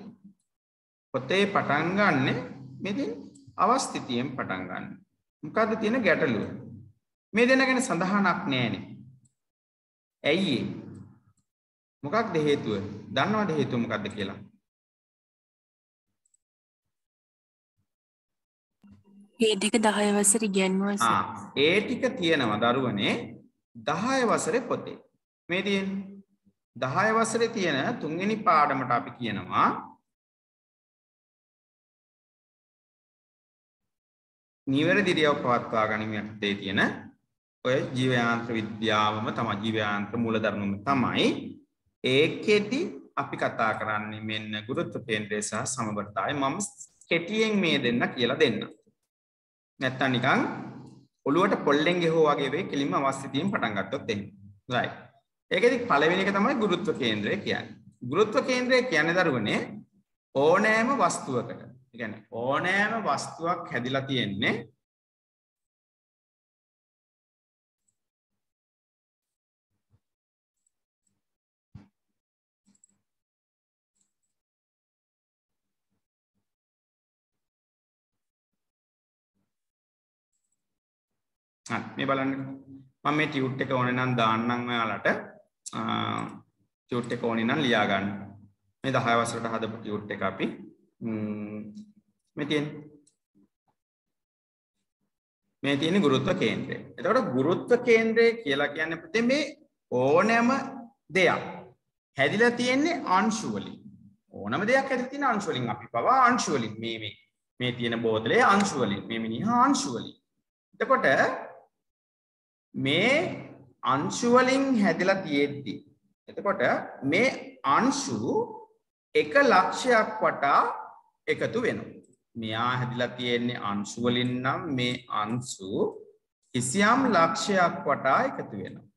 පොතේ පටන් ගන්නෙ මෙතෙන් අවස්ථිතියෙන් පටන් ගන්න. මොකද්ද තියෙන ගැටලුව? මේ දෙන්න ගැන සඳහනක් නෑනේ. ඇයි ඒ? මොකක්ද හේතුව? දන්නවද හේතුව මොකක්ද කියලා? ඒ ටික 10 වසර ඉගෙනුවා සර්. ආ ඒ ටික තියෙනවා දරුවනේ 10 වසරේ පොතේ. මේ තියෙන්නේ 10 වසරේ තියෙන තුන්වෙනි පාඩමට අපි කියනවා නිවැරදි ඉරියව් පවත්වා ගැනීම යටතේ තියෙන ඔය ජීවයාන්ත්‍ර විද්‍යාවම තමයි ජීවයාන්ත්‍ර මූලධර්මම තමයි ඒකෙදි අපි කතා කරන්නේ මෙන්න ගුරුත්ව කේන්ද්‍රය සහ සමබරතාවය මම කෙටියෙන් මේ දෙන්න කියලා දෙන්න. නැත්තම් නිකන් ඔළුවට පොල්ලෙන් ගෙහුව වගේ වෙයි කෙලින්ම අවස්ථිතියෙන් පටන් ගත්තොත් එහෙම. right. ඒකෙදි පළවෙනි එක තමයි ගුරුත්ව කේන්ද්‍රය කියන්නේ. ගුරුත්ව කේන්ද්‍රය කියන්නේ දරුවනේ ඕනෑම වස්තුවකට. ඒ කියන්නේ ඕනෑම වස්තුවක් හැදිලා තියෙන්නේ මේ බලන්න මම මේ ටියුට් එක ඕනේ නම් දාන්නම් ඔයාලට. ටියුට් එක ඕනේ නම් ලියා ගන්න. මේ 10 වසරට හදපු ටියුට් එක අපි. මේ තියෙන මේ තියෙන ගුරුත්ව කේන්ද්‍රය. එතකොට ගුරුත්ව කේන්ද්‍රය කියලා කියන්නේ පුතේ මේ ඕනෑම දෙයක්. හැදිලා තියෙන්නේ අංශු වලින්. ඕනම දෙයක් හැදිලා තියෙන අංශු වලින්. අපි පවා අංශු වලින්. මේ මේ මේ තියෙන බෝතලේ අංශු වලින්. මේ මිනිහා අංශු වලින්. එතකොට මේ අංශු වලින් හැදිලා තියෙද්දි එතකොට මේ අංශු එක ලක්ෂයක් වටා එකතු වෙනවා. මෙයා හැදිලා තියෙන්නේ අංශු වලින් නම් මේ අංශු කිසියම් ලක්ෂයක් වටා එකතු වෙනවා.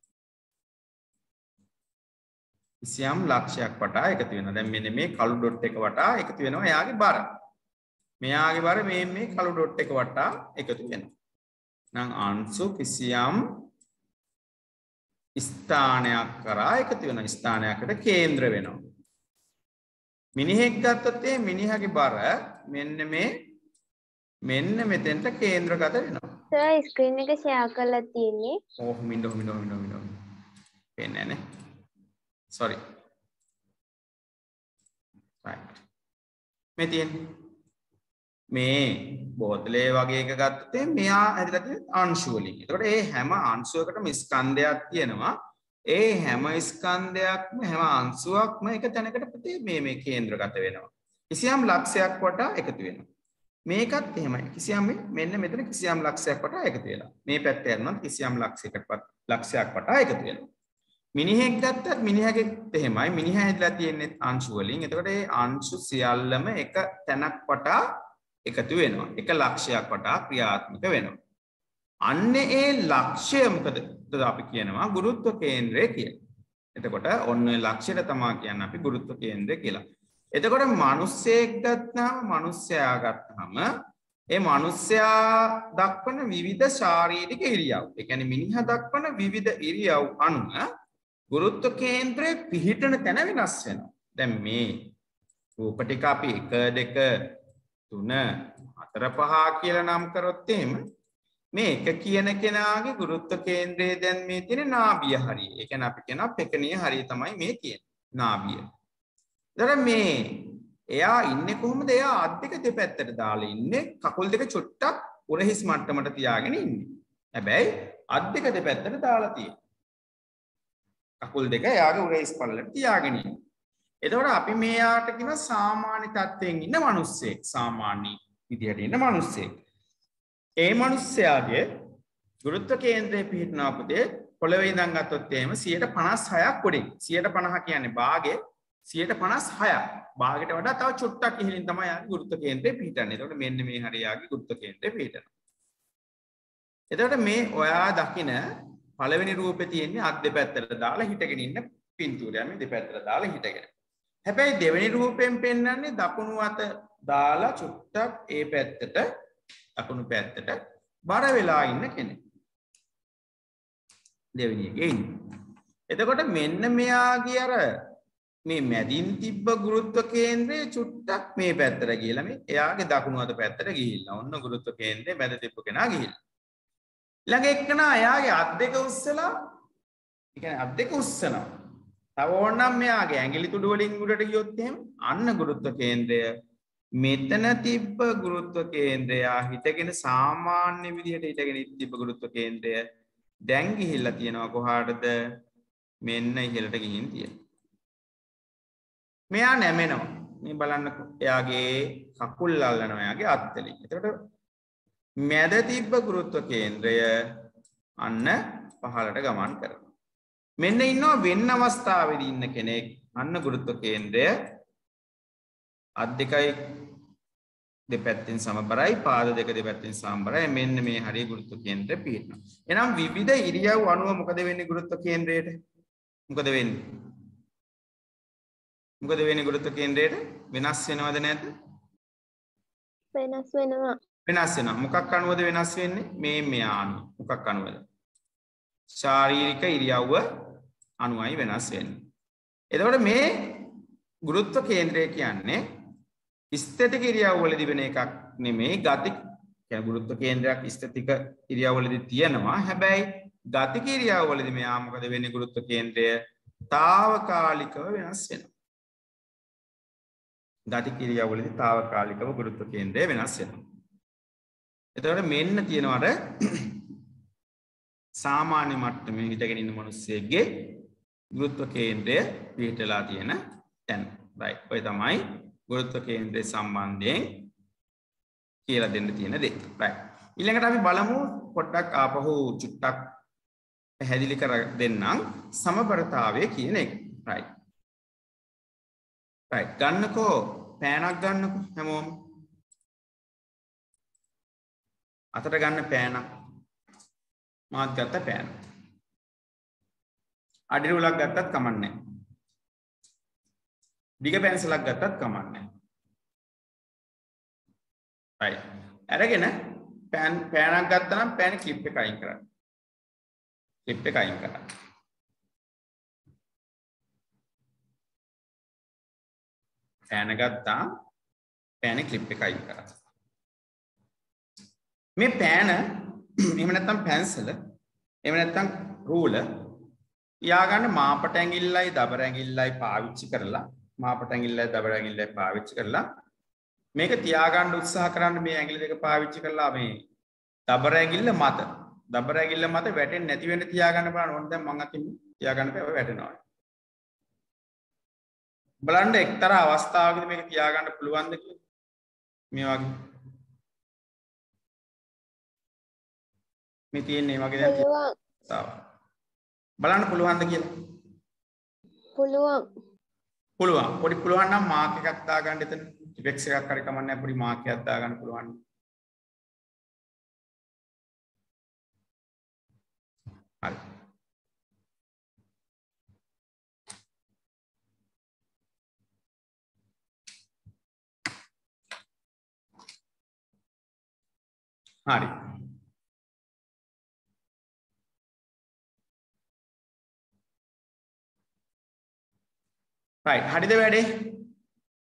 කිසියම් ලක්ෂයක් වටා එකතු වෙනවා. දැන් මෙන්න මේ කළු ඩොට් එක වටා එකතු වෙනවා එයාගේ බර. මෙයාගේ බර මේ මේ කළු ඩොට් එක වටා එකතු වෙනවා. නම් අංශු කිසියම් ස්ථානයක් කරා එකතු වෙන ස්ථානයකට කේන්ද්‍ර වෙනවා. මිනිහෙක් ගත්තොත් මිනිහගේ බර මෙන්න මේ මෙන්න මෙතෙන්ට කේන්ද්‍රගත වෙනවා. සර් ස්ක්‍රීන් එක ෂෙයා කරලා තියෙන්නේ. ඕහ මින්ඩෝ මින්ඩෝ මින්ඩෝ මින්ඩෝ. පේන්නේ නැහැ sorry. right. මේ තියෙන්නේ මේ බෝතලේ වගේ එක ගත්තේ මෙයා හැදිලා තියෙන අංශු වලින්. එතකොට මේ හැම අංශුවකටම ස්කන්ධයක් තියෙනවා. ඒ හැම ස්කන්ධයක්ම හැම අංශුවක්ම එක තැනකට පුතේ මේ මේ කේන්ද්‍රගත වෙනවා. කිසියම් ලක්ෂයක් වටා එකතු වෙනවා. මේකත් එහෙමයි. කිසියම් මෙන්න මෙතන කිසියම් ලක්ෂයක් වටා එකතු වෙලා. මේ පැත්තේ යනනම් කිසියම් ලක්ෂයකට ලක්ෂයක් වටා එකතු වෙනවා. මිනිහෙක් ගත්තත් මිනිහගෙත් එහෙමයි. මිනිහා හැදලා තියෙන්නේ අංශු වලින්. එතකොට මේ අංශු සියල්ලම එක තැනක් වටා එකතු වෙනවා. එක ලක්ෂයක් වටා ක්‍රියාත්මක වෙනවා. අන්න ඒ ලක්ෂය මොකද අපි කියනවා ගුරුත්ව කේන්ද්‍රය කියලා. එතකොට ඔන්න ලක්ෂයට තමා කියන්න අපි ගුරුත්ව කේන්ද්‍රය කියලා. එතකොට මිනිස්සෙක් ගත්තාම මිනිස්සයා ගත්තාම ඒ මිනිස්සයා දක්වන විවිධ ශාරීරික ඉරියව්. ඒ කියන්නේ මිනිහා දක්වන විවිධ ඉරියව් අනුව ගුරුත්ව කේන්ද්‍රය පිහිටන තැන වෙනස් වෙනවා. දැන් මේ රූප ටික අපි 1 2 3 4 5 කියලා නම් කරොත් එහෙම මේ එක කියන කෙනාගේ ගුරුත්ව කේන්ද්‍රය දැන් මේ තියෙන නාභිය හරිය. ඒ කියන්නේ අපි කියනවා පෙකණිය හරිය තමයි මේ තියෙන්නේ. නාභිය. එතකොට මේ එයා ඉන්නේ කොහොමද? එයා අත් දෙක දෙපැත්තට දාලා ඉන්නේ. කකුල් දෙක චුට්ටක් උරහිස් මට්ටමට තියාගෙන ඉන්නේ. හැබැයි අත් දෙක දෙපැත්තට දාලා තියෙනවා. කකුල් දෙක එයාගේ උරහිස් පල්ලට තියාගෙන ඉන්නේ. එතකොට අපි මෙයාට කියන සාමාන්‍ය තත්ත්වයෙන් ඉන්න මිනිස්සෙක්. සාමාන්‍ය විදිහට ඉන්න මිනිස්සෙක්. ඒ මනුස්සයාගේ ගුරුත්ව කේන්ද්‍රය පිහිටනා පුතේ පොළවේ ඉඳන් ගත්තොත් එහෙම 156ක් උඩින් 150 කියන්නේ භාගයේ 156ක් භාගයට වඩා තව චුට්ටක් ඉහළින් තමයි යාගේ ගුරුත්ව කේන්ද්‍රය පිහිටන්නේ. එතකොට මෙන්න මේ හරියාගේ ගුරුත්ව කේන්ද්‍රය පිහිටනවා. එතකොට මේ ඔයා දකින පළවෙනි රූපේ තියෙන්නේ අත් දෙපැත්තට දාලා හිටගෙන ඉන්න පින්තූරය මේ දෙපැත්තට දාලා හිටගෙන. හැබැයි දෙවෙනි රූපෙන් පෙන්වන්නේ දකුණු අත දාලා චුට්ටක් ඒ පැත්තට දකුණු පැත්තට බර වෙලා ඉන්න කෙනෙක්. දෙවෙනි එකේ ඉන්නේ. එතකොට මෙන්න මෙයාගේ අර මේ මැදින් තිබ්බ ගුරුත්ව කේන්ද්‍රය චුට්ටක් මේ පැත්තට ගිහලා මේ එයාගේ දකුණු අත පැත්තට ගිහිල්ලා. ඔන්න ගුරුත්ව කේන්ද්‍රය මැද තිබ්බ කෙනා ගිහිල්ලා. ළඟ එක්කනා එයාගේ අත් දෙක උස්සලා ඒ කියන්නේ අත් දෙක උස්සනවා. තව ඕනනම් මෙයාගේ ඇඟිලි තුඩු වලින් උඩට ගියොත් එහෙම අන්න ගුරුත්ව කේන්ද්‍රය මෙතන තිබ්බ ගුරුත්ව කේන්ද්‍රය හිටගෙන සාමාන්‍ය විදිහට හිටගෙන තිබ්බ ගුරුත්ව කේන්ද්‍රය දැන් ගිහිල්ලා තියෙනවා කොහාටද මෙන්න ඉහළට ගිහින් තියෙනවා. මෙයා නැමෙනවා. මේ බලන්න එයාගේ කකුල් අල්ලනවා එයාගේ අත්වලින්. එතකොට මැද තිබ්බ ගුරුත්ව කේන්ද්‍රය අන්න පහළට ගමන් කරනවා. මෙන්න ඉන්නවා වෙන්න අවස්ථාවේදී ඉන්න කෙනෙක් අන්න ගුරුත්ව කේන්ද්‍රය අත් දෙකයි දෙපැත්තෙන් සමබරයි පාද දෙක දෙපැත්තෙන් සමබරයි මෙන්න මේ හරිය ගුරුත්ව කේන්ද්‍රය පිහිටනවා. එහෙනම් විවිධ ඉරියව් අනුව මොකද වෙන්නේ ගුරුත්ව කේන්ද්‍රයට? මොකද වෙන්නේ? මොකද වෙන්නේ ගුරුත්ව කේන්ද්‍රයට? වෙනස් වෙනවද නැද්ද? වෙනස් වෙනවා. වෙනස් වෙනවා. මොකක් අනුවද වෙනස් වෙන්නේ? මේ මෙයා අනුව. මොකක් අනුවද? ශාරීරික ඉරියව්ව අනුවයි වෙනස් වෙන්නේ. එතකොට මේ ගුරුත්ව කේන්ද්‍රය කියන්නේ ස්ථිතික ඉරියව් වලදී වෙන එකක් නෙමෙයි ගති කියන්නේ ගුරුත්ව කේන්ද්‍රයක් ස්ථිතික ඉරියව්වලදී තියෙනවා. හැබැයි ගතික ඉරියව්වලදී මෙයා මොකද වෙන්නේ ගුරුත්ව කේන්ද්‍රය తాවකාලිකව වෙනස් වෙනවා. ගතික ඉරියව්වලදී తాවකාලිකව ගුරුත්ව කේන්ද්‍රය වෙනස් වෙනවා. එතකොට මෙන්න තියෙනවා අර සාමාන්‍ය මට්ටමේ හිටගෙන ඉන්න මිනිස්සෙක්ගේ ගුරුත්ව කේන්ද්‍රය පිහිටලා තියෙන තැන. right. ඔය තමයි ගුරුත්ව කේන්ද්‍රය සම්බන්ධයෙන් කියලා දෙන්න තියෙන දේ. right. ඊළඟට අපි බලමු පොඩ්ඩක් ආපහු චුට්ටක් පැහැදිලි කර දෙන්නම් සමබරතාවය කියන එක. right. right. ගන්නකෝ පෑනක් ගන්නකෝ හැමෝම. අතට ගන්න පෑනක්. මාත් ගත්ත පෑන. අඩි රුලක් ගත්තත් කමන්නේ. දිග පැන්සලක් ගත්තත් කමන්නේ. right. අරගෙන පෑන් පෑනක් ගත්තනම් පෑන ක්ලිප් එක අයින් කරන්න. ක්ලිප් එක අයින් කරන්න. පෑන ගත්තා පෑන ක්ලිප් එක අයින් කරන්න. මේ පෑන එහෙම නැත්නම් පැන්සල එහෙම නැත්නම් රූල තියාගන්න මාපට ඇඟිල්ලයි දබර ඇඟිල්ලයි පාවිච්චි කරලා මාපට ඇඟිල්ලයි දබර ඇඟිල්ලයි පාවිච්චි කරලා මේක තියාගන්න උත්සාහ කරන්න මේ ඇඟිලි දෙක පාවිච්චි කරලා මේ දබර ඇඟිල්ල මත දබර ඇඟිල්ල මත වැටෙන්නේ නැති වෙන්න තියාගන්න බලන්න ඕන. දැන් මං අතින් තියාගන්න බෑ වැටෙනවා. බලන්න එක්තරා අවස්ථාවකදී මේක තියාගන්න පුළුවන්ද කියලා. මේ වගේ. මේ තියෙන්නේ වගේ දැන්. බලන්න පුළුවන්ද කියලා. පුළුවන්. පුළුවන්. පොඩි පුළුවන් නම් මාක් එකක් දාගන්න. එතන ඉෆෙක්ට්ස් එකක් හරි කමක් නැහැ. පොඩි මාක් එකක් දාගන්න පුළුවන්. හරි. හරි හරිද වැඩේ?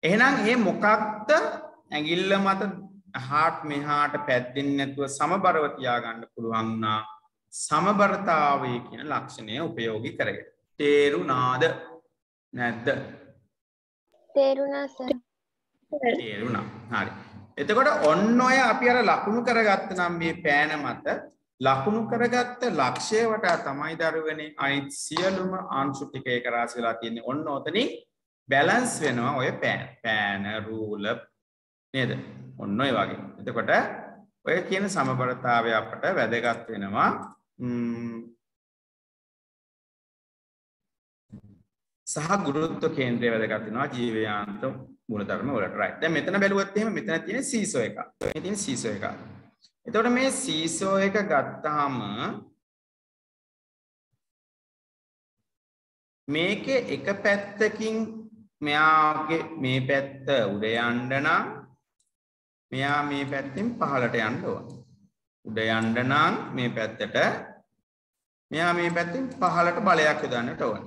එහෙනම් මේ මොකක්ද ඇඟිල්ල මත හාට් මෙහාට පැද්දෙන්නේ නැතුව සමබරව තියාගන්න පුළුවන් නා සමබරතාවය කියන ලක්ෂණය උපයෝගී කරගෙන. තේරුණාද? නැද්ද? තේරුණා හරි. එතකොට ඔන්න ඔය අපි අර ලකුණු කරගත්ත නම් මේ පෑන මත ලකුණු කරගත්ත ලක්ෂය වටා තමයි දරුවනේ අනිත් සියලුම අංශු ටික වෙලා තියෙන්නේ. ඔන්න ඔතනින් බැලන්ස් වෙනවා ඔය පෑන පෑන රූල නේද? ඔන්න ඔය වගේ. එතකොට ඔය කියන සමබරතාවය අපට වැදගත් වෙනවා. සහ ගුරුත්ව කේන්ද්‍රය වැදගත් වෙනවා ජීවයාන්ත මූලධර්ම වලට. right. දැන් මෙතන බැලුවොත් එහෙම මෙතන තියෙන සීසෝ එක මේ තියෙන සීසෝ එක එතකොට මේ සීසෝ එක ගත්තාම මේකේ එක පැත්තකින් මෙයාගේ මේ පැත්ත උඩ යන්න නම් මෙයා මේ පැත්තෙන් පහළට යන්න ඕන. උඩ යන්න නම් මේ පැත්තට මෙයා මේ පැත්තෙන් පහළට බලයක් යොදන්නට ඕන.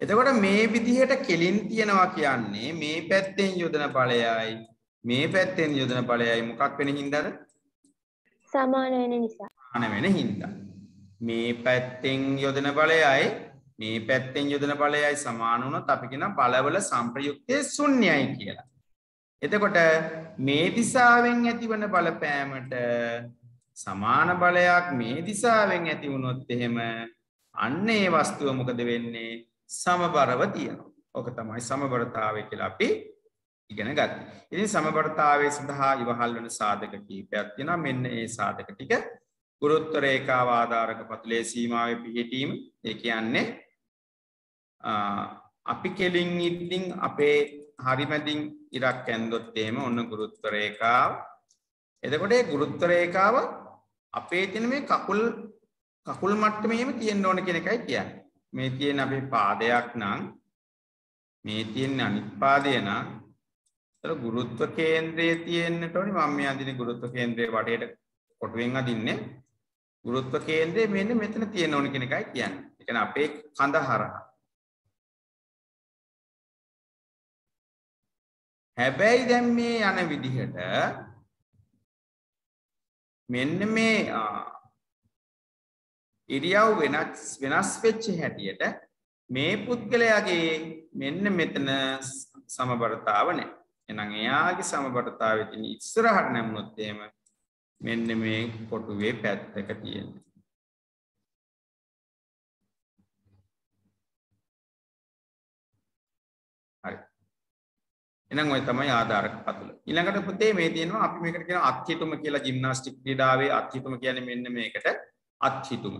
එතකොට මේ විදිහට කෙලින් තියනවා කියන්නේ මේ පැත්තෙන් යොදන බලයයි මේ පැත්තෙන් යොදන බලයයි මොකක් වෙන හින්දාද? සමාන වෙන නිසා සමාන වෙන හින්දා. මේ පැත්තෙන් යොදන බලයයි මේ පැත්තෙන් යොදන බලයයි සමාන වුණොත් අපි කියන බලවල සම්ප්‍රයුක්තය ශුන්‍යයි කියලා. එතකොට මේ දිසාවෙන් ඇතිවන බලපෑමට සමාන බලයක් මේ දිසාවෙන් ඇති වුණොත් එහෙම අන්න ඒ වස්තුව මොකද වෙන්නේ සමබරව තියෙනවා. ඕක තමයි සමබරතාවය කියලා අපි ඉගෙන ගත්තේ. ඉතින් සමබරතාවය සඳහා ඉවහල් වන සාධක කීපයක් තියෙනවා. මෙන්න ඒ සාධක ටික ගුරුත්ව රේඛාව ආධාරක පතුලේ සීමාවේ පිහිටීම. ඒ කියන්නේ අපි කෙලින් ඉද්දින් අපේ හරිමැදින් ඉරක් ඇන්දොත් එහෙම ඔන්න ගුරුත්ව රේඛාව. එතකොට ඒ ගුරුත්ව රේඛාව අපේ තියෙන මේ කකුල් කකුල් මට්ටමේම තියෙන්න ඕන කියන එකයි කියන්නේ. මේ තියෙන අපේ පාදයක් නම් මේ තියෙන අනිත් පාදය නම් ඒතර ගුරුත්ව කේන්ද්‍රයේ තියෙන්නට ඕනි මම මේ අඳින ගුරුත්ව කේන්ද්‍රයේ වටේට කොටුවෙන් අදින්නේ ගුරුත්ව කේන්ද්‍රය මෙන්න මෙතන තියෙන්න ඕනි කියන එකයි කියන්නේ. ඒ කියන්නේ අපේ කඳ හරහා හැබැයි දැන් මේ යන විදිහට මෙන්න මේ ඉරියව් වෙනස් වෙනස් වෙච්ච හැටියට මේ පුද්ගලයාගේ මෙන්න මෙතන සමබරතාව නැහැ. එහෙනම් එයාගේ සමබරතාවය තියෙන ඉස්සරහට නැමුණොත් එහෙම මෙන්න මේ කොටුවේ පැත්තක තියෙනවා. හරි. එහෙනම් ඔය තමයි ආධාරක පතුල. ඊළඟට පුතේ මේ තියෙනවා අපි මේකට කියනවා අත්හිතුම කියලා ජිම්නාස්ටික් ක්‍රීඩාවේ අත්හිතුම කියන්නේ මෙන්න මේකට අත්හිතුම.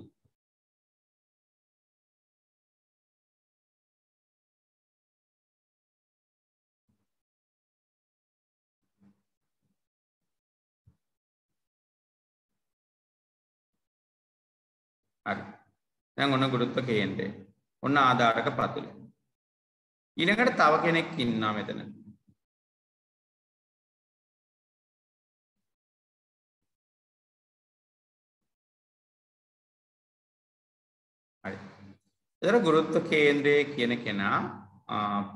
හරි. දැන් ඔන්න ගුරුත්ව කේන්ද්‍රය. ඔන්න ආධාරක පතුල. ඊළඟට තව කෙනෙක් ඉන්නවා මෙතන. එතකොට ගුරුත්ව කේන්ද්‍රය කියන කෙනා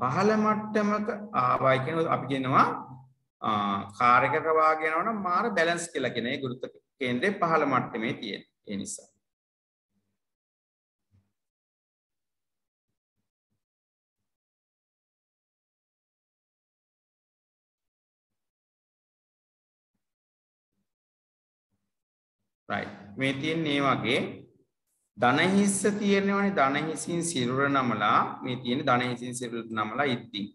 පහළ මට්ටමක ආවයි කියන අපි කියනවා කාර් එකක වාගේ යනවා නම් මාර බැලන්ස් කියලා කියන ඒ ගුරුත්ව කේන්ද්‍රය පහළ මට්ටමේ තියෙන. ඒ නිසා right මේ තියෙන්නේ වගේ ධන හිස්ස තියෙනවනේ. ධන හිසින් සිරුර නමලා මේ තියෙන ධන හිසින් සිරුර නමලා ඉද්දී.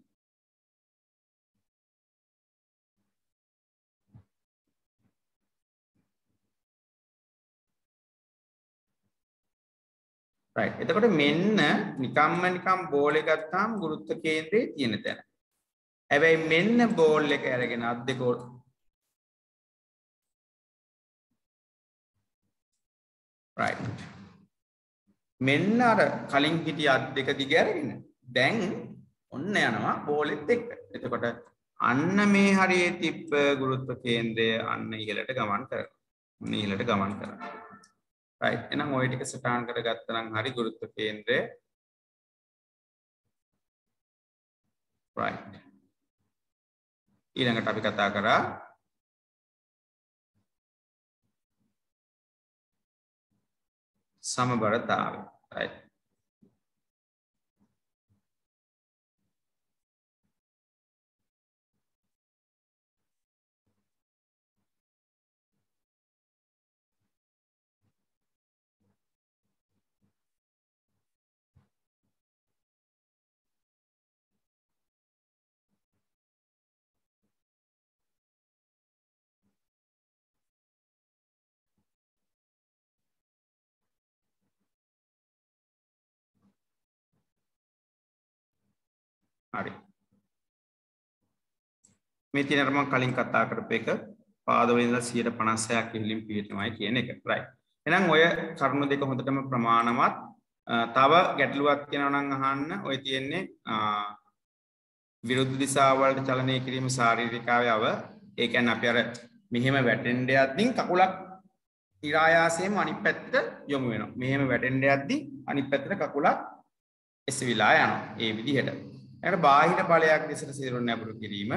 Right. එතකොට මෙන්න නිකම්ම නිකම් බෝල් එක ගත්තාම ගුරුත්ව කේන්ද්‍රයේ තියෙන තැන. හැබැයි මෙන්න බෝල් එක අරගෙන අත් දෙක right. මෙන්න අර කලින් හිටිය අත් දෙක දිග අරගෙන දැන් ඔන්න යනවා බෝලෙත් එක්ක. එතකොට අන්න මේ හරියේ තිබ්බ ගුරුත්ව කේන්ද්‍රය අන්න ඉහළට ගමන් කරනවා. අන්න ඉහළට ගමන් කරනවා. right. එහෙනම් ওই ටික සටහන් කරගත්තා නම් හරි ගුරුත්ව කේන්ද්‍රය. right. ඊළඟට අපි කතා කරා සමබරතාවය. right හරි මේ තියෙනට මම කලින් කතා කරපු එක පාදවල ඉඳලා 156ක් ඉහළින් පිටනවායි කියන එක. right. එහෙනම් ඔය කරුණු දෙක හොඳටම ප්‍රමාණවත්. තව ගැටලුවක් තියෙනවා නම් අහන්න. ඔය තියෙන්නේ විරුද්ධ දිශාවලට චලනය කිරීම ශාරීරිකාවයව. ඒ කියන්නේ අපි අර මෙහෙම වැටෙන්න යද්දී කකුලක් ඉරායාසයෙන්ම අනිත් පැත්තට යොමු වෙනවා. මෙහෙම වැටෙන්න යද්දී අනිත් පැත්තට කකුලක් එසවිලා යනවා. ඒ විදිහට. එකට බාහිර බලයක් දෙසට සිරුර නැඹුරු කිරීම.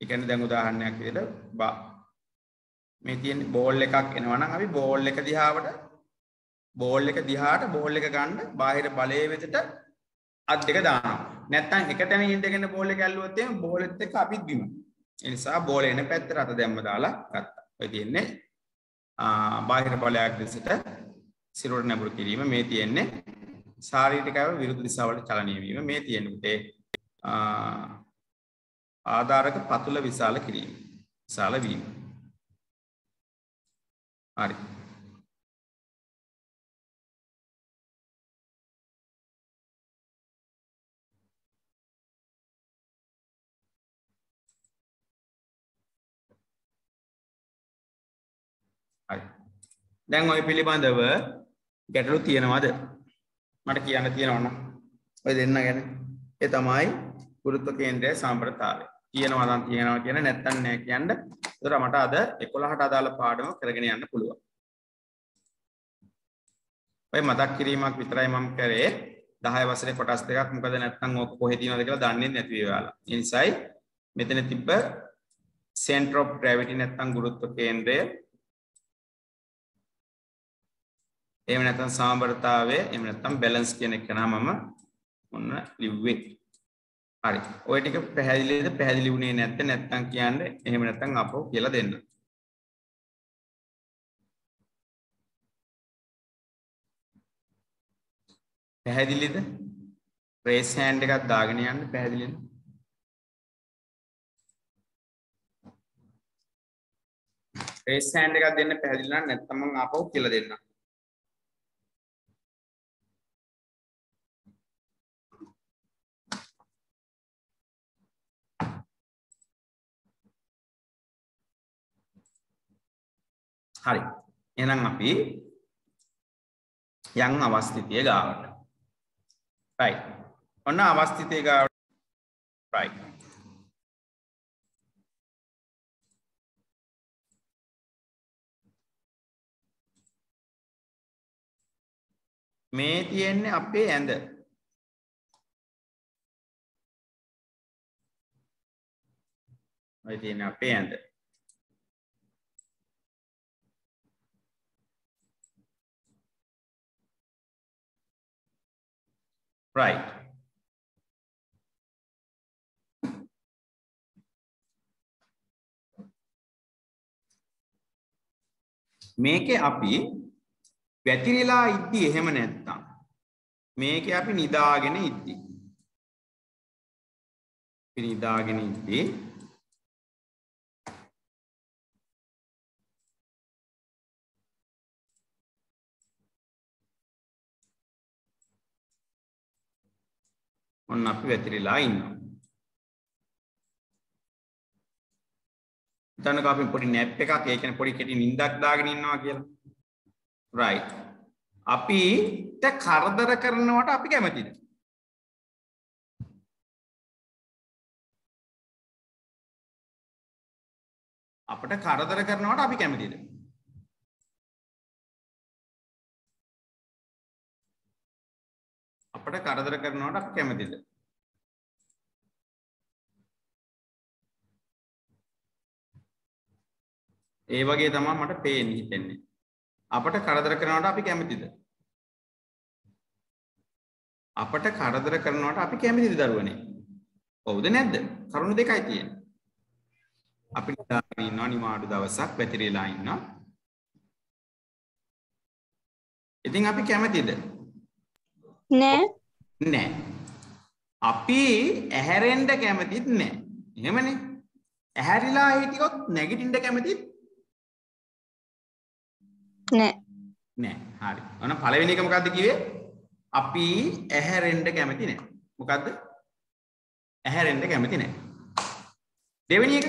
ඒ කියන්නේ දැන් උදාහරණයක් විදිහට මේ තියෙන බෝල් එකක් එනවා නම් අපි බෝල් එක දිහාවට බෝල් එක දිහාට බෝල් එක ගන්න බාහිර බලයේ වෙතට අත් දෙක දානවා. නැත්නම් එක තැන ඉඳගෙන බෝල් එක ඇල්ලුවොත් එහෙනම් බෝලෙත් එක්ක අපිත් බිම. ඒ නිසා බෝල එන පැත්තට අත දැම්ම දාලා ගත්තා. ඔය තියෙන්නේ බාහිර බලයක් දෙසට සිරුර නැඹුරු කිරීම මේ තියෙන්නේ ශාරීරිකව විරුද්ධ දිශාවලට චලනය වීම. මේ තියෙන උතේ ආධාරක පතුල විශාල කිරීම විශාල වීම. හරි. හරි. දැන් ඔය පිළිබඳව ගැටලු තියෙනවද? මට කියන්න තියෙනවන්න ඔය දෙන්න ගැන. ඒ තමයි ගුරුත්ව කේන්ද්‍රය සම්ප්‍රතාවය. තියෙනවා නම් තියෙනවා කියන නැත්තම් නෑ කියන්න. ඒතර මට අද 11ට අදාළ පාඩම කරගෙන යන්න පුළුවන්. ඔය මතක් කිරීමක් විතරයි මම කරේ. 10 වසරේ කොටස් දෙකක්. මොකද නැත්තම් ඕක කොහෙ තියෙනවද කියලා දන්නේ නැති වෙලාලා ඒ නිසායි මෙතන තිබ්බ center of gravity නැත්තම් ගුරුත්ව කේන්ද්‍රය එහෙම නැත්නම් සමබරතාවය එහෙම නැත්නම් බැලන්ස් කියන එක නම් මම ඔන්න ලිව්වේ. හරි. ඔය ටික පැහැදිලිද? පැහැදිලි වුණේ නැත්te නැත්නම් කියන්නේ එහෙම නැත්නම් අපෝ කියලා දෙන්න. පැහැදිලිද? රේස් හෑන්ඩ් එකක් දාගෙන යන්න පැහැදිලිද? රේස් හෑන්ඩ් එකක් දෙන්න පැහැදිලි නම් නැත්නම් මම ආපහු කියලා දෙන්නම්. හරි. එහෙනම් අපි යම් අවස්ථිතිය ගාවට. Right. ඔන්න අවස්ථිතිය ගාවට. Right. මේ තියෙන්නේ අපේ ඇඳ. ඔය තියෙන්නේ අපේ ඇඳ. Right. මේකේ අපි වැතිරිලා ඉද්දි එහෙම නැත්තම් මේක අපි නිදාගෙන ඉද්දි. අපි නිදාගෙන ඉද්දි ඔන්න අපි වැතිරිලා ඉන්නවා. හිතන්නකෝ අපි පොඩි නැප් එකක් ඒ කියන්නේ පොඩි කෙටි නිින්දක් දාගෙන ඉන්නවා කියලා. Right. අපිට කරදර කරනවට අපි කැමතිද? අපට කරදර කරනවට අපි කැමතිද? අපට කරදර කරනවට අපි කැමතිද? ඒ වගේ තමයි මට පේන්නේ හිතෙන්නේ. අපට කරදර කරනවට අපි කැමතිද? අපට කරදර කරනවට අපි කැමතිද දරුවනේ? ඔවුද නැද්ද? කරුණු දෙකයි තියෙන්නේ. අපි නිදාගෙන ඉන්නවා නිමාඩු දවසක් වැතිරිලා ඉන්නවා. ඉතින් අපි කැමතිද? නෑ. නෑ. අපි ඇහැරෙන්ඩ කැමතිත් නෑ. එහෙමනේ. ඇහැරිලා හිටියොත් නැගිටින්ට කැමතිත් නෑ. නෑ. හරි. ඔන පළවෙනි එක මොකක්ද කිව්වේ? අපි ඇහැරෙන්ඩ කැමති නෑ. මොකක්ද ඇහැරෙන්ඩ කැමති නෑ. දෙවෙනි එක?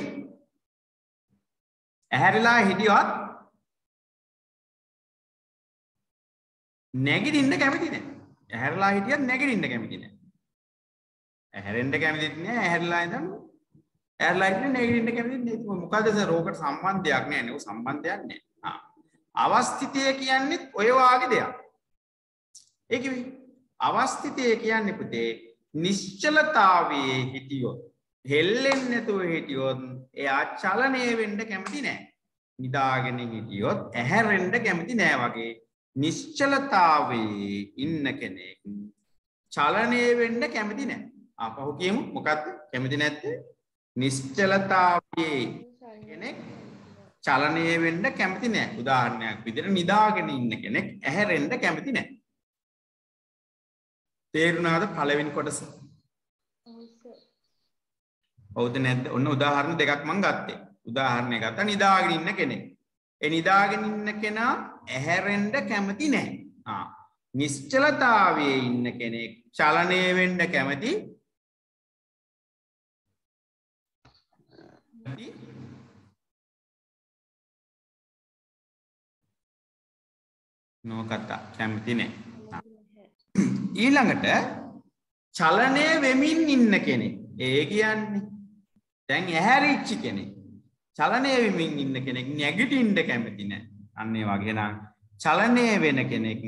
ඇහැරිලා හිටියොත් නැගිටින්න කැමති නෑ ඇහැරලා හිටියත් නැගිටින්න කැමති නෑ. ඇහැරෙන්ඩ කැමතිත් නෑ ඇහැරලා ඉඳන් ඇහැරලා හිටින්න නැගිටින්න කැමති නෑ. මොකද රෝගකට සම්බන්ධයක් නෑ නේ. සම්බන්ධයක් නෑ. ආ. අවස්ථිතය කියන්නෙත් ඔය වාගේ දෙයක්. ඒ කිව්වේ අවස්ථිතය කියන්නේ පුතේ නිශ්චලතාවයේ හිටියොත් හෙල්ලෙන්නේ නැතුව හිටියොත් එයා චලනය වෙන්න කැමති නෑ. නිදාගෙන හිටියොත් ඇහැරෙන්න කැමති නෑ වගේ. නිශ්චලතාවයේ ඉන්න කෙනෙක් චලනය වෙන්න කැමති නෑ. ආපහු කියමු. මොකද්ද? කැමති නැත්තේ නිශ්චලතාවයේ කෙනෙක් චලනය වෙන්න කැමති නෑ. උදාහරණයක් විදිහට නිදාගෙන ඉන්න කෙනෙක් ඇහැරෙන්න කැමති නෑ. තේරුණාද පළවෙනි කොටස? ඔවුද නැද්ද? ඔන්න උදාහරණ දෙකක් මං ගත්තේ. උදාහරණයක් ගත්තා. නිදාගෙන ඉන්න කෙනෙක්. ඒ නිදාගෙන ඉන්න කෙනා ඇහැරෙන්න කැමති නෑ ආ නිශ්චලතාවයේ ඉන්න කෙනෙක් චලනය වෙන්න කැමති? නොකතා කැමති නෑ ඊළඟට චලනය වෙමින් ඉන්න කෙනෙක්. ඒ කියන්නේ දැන් ඇහැරිච්චි කෙනෙක්. චලනය වෙමින් ඉන්න කෙනෙක් නැගිටින්ට කැමති නෑ අන්නේ වගේ නම් චලනය වෙන කෙනෙක්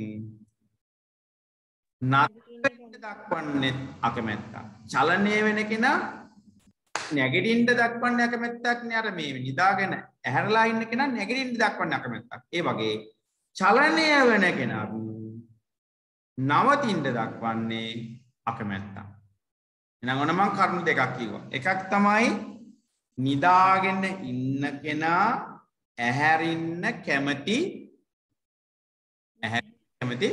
නත්ට දක්වන්නෙත් අකමැත්තා චලනය වෙන කෙනා නැගිටින්ට දක්වන්න අකමැත්තක් නෑ අර මේ නිදාගෙන ඇහැරලා ඉන්න කෙනා නැගිටින්ට දක්වන්න අකමැත්තක් ඒ වගේ චලනය වෙන කෙනත් නවතින්ට දක්වන්නේ අකමැත්තා. එනම් ඔන මං කරුණු දෙකක් කිව්වා. එකක් තමයි නිදාගෙන ඉන්න කෙනා ඇහැරින්න කැමති? කැමති?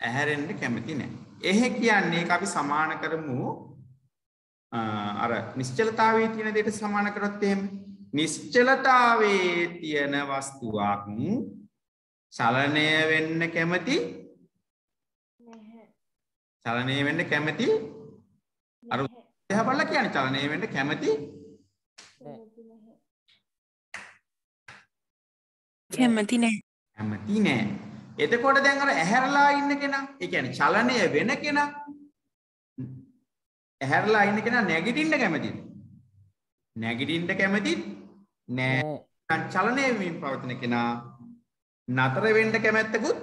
ඇහැරෙන්ට කැමති නෑ. එහෙ කියන්නේ අපි සමාන කරමු. අර නිශ්චලතාවේ තියෙන දෙයට සමාන කරොත් එහෙම. නිශ්චලතාවේ තියෙන වස්තුවක් චලනය වෙන්න කැමති? චලනය වෙන්න කැමති? අර එහ බලලා කියන්නේ චලනය වෙන්න කැමති කැමති නෑ. කැමති නෑ. එතකොට දැන් අර ඇහැරලා ඉන්න කෙනා ඒ කියන්නේ චලනය වෙන කෙනා ඇහැරලා ඉන්න කෙනා නැගිටින්න කැමතිද? නැගිටින්න කැමතිත් නෑ. චලනය වෙමින් පවතින කෙනා නතර වෙන්න කැමැත්තකුත්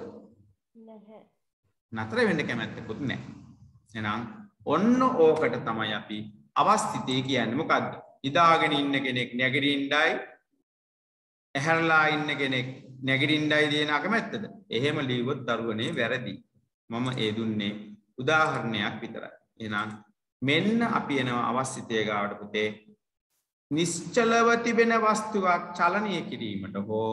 නතර වෙන්න කැමැත්තකුත් නෑ. එහෙනම් ඔන්න ඕකට තමයි අපි අවස්ථිතය කියන්නේ. මොකද්ද? ඉදාගෙන ඉන්න කෙනෙක් නැගිටින්නයි ඇහැරලා ඉන්න කෙනෙක් නැගිටින්නයි දෙන අකමැත්තද? එහෙම ලියුවොත් දරුවනේ වැරදි. මම ඒ දුන්නේ උදාහරණයක් විතරයි. එහෙනම් මෙන්න අපි එනවා අවස්ථිතය ගාවට පුතේ. නිශ්චලව තිබෙන වස්තුවක් චලනය කිරීමට හෝ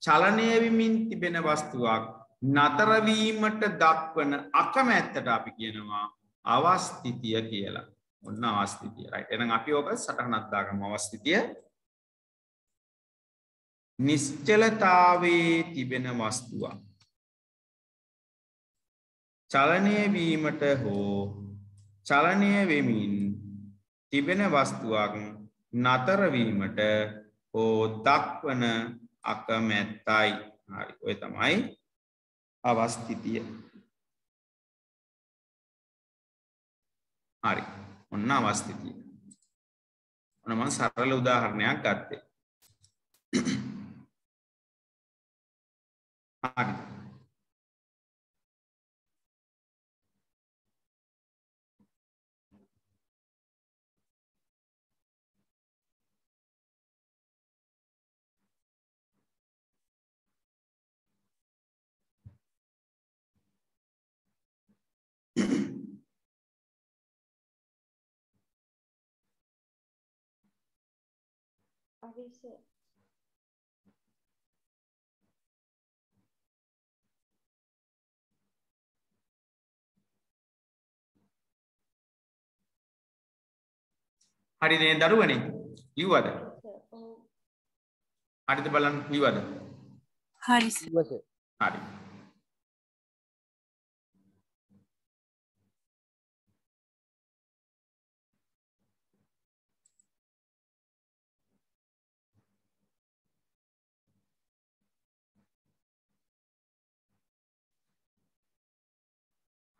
චලනය වෙමින් තිබෙන වස්තුවක් නතරවීමට දක්වන අකමැත්තට අපි කියනවා අවස්ථිතිය කියලා. ඔන්න අවස්ථිතිය රයිට් එහෙනම් අපි ඕක සටහනක් දාගමු. අවස්ථිතිය නිශ්චලතාවේ තිබෙන වස්තුවක්. චලනය වීමට හෝ චලනය වෙමින් තිබෙන වස්තුවක් නතරවීමට හෝ දක්වන අකමැත්තයි. හරි ඔය තමයි අවස්ථිතිය. හරි ඔන්න අවස්ථිතිය. ඔනම සරල උදාහරණයක් ගත්තේ. හරි අවිෂය හරිනේ දරුවනේ ලිව්වද හරිද බලන්න ලිව්වද හරි. හරි.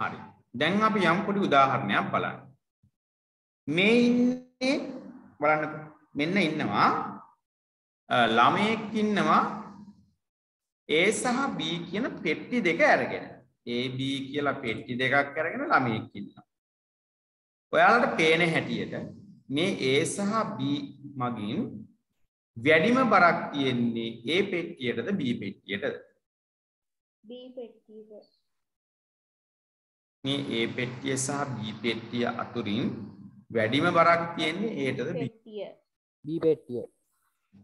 හරි. දැන් අපි යම් පොඩි උදාහරණයක් බලන්න. මේ ඉන්නේ බලන්නකෝ. මෙන්න ඉන්නවා. ළමයෙක් ඉන්නවා. A සහ B කියන පෙට්ටි දෙක අරගෙන. A B කියලා පෙට්ටි දෙකක් අරගෙන ළමයෙක් ඉන්නවා. ඔයාලට පේන හැටියට මේ A සහ B මගින් වැඩිම බරක් තියෙන්නේ A පෙට්ටියටද B පෙට්ටියටද? B පෙට්ටියක මේ A පෙට්ටිය සහ B පෙට්ටිය අතුරින් වැඩිම බරක් තියෙන්නේ B? පෙට්ටිය. බී පෙට්ටිය.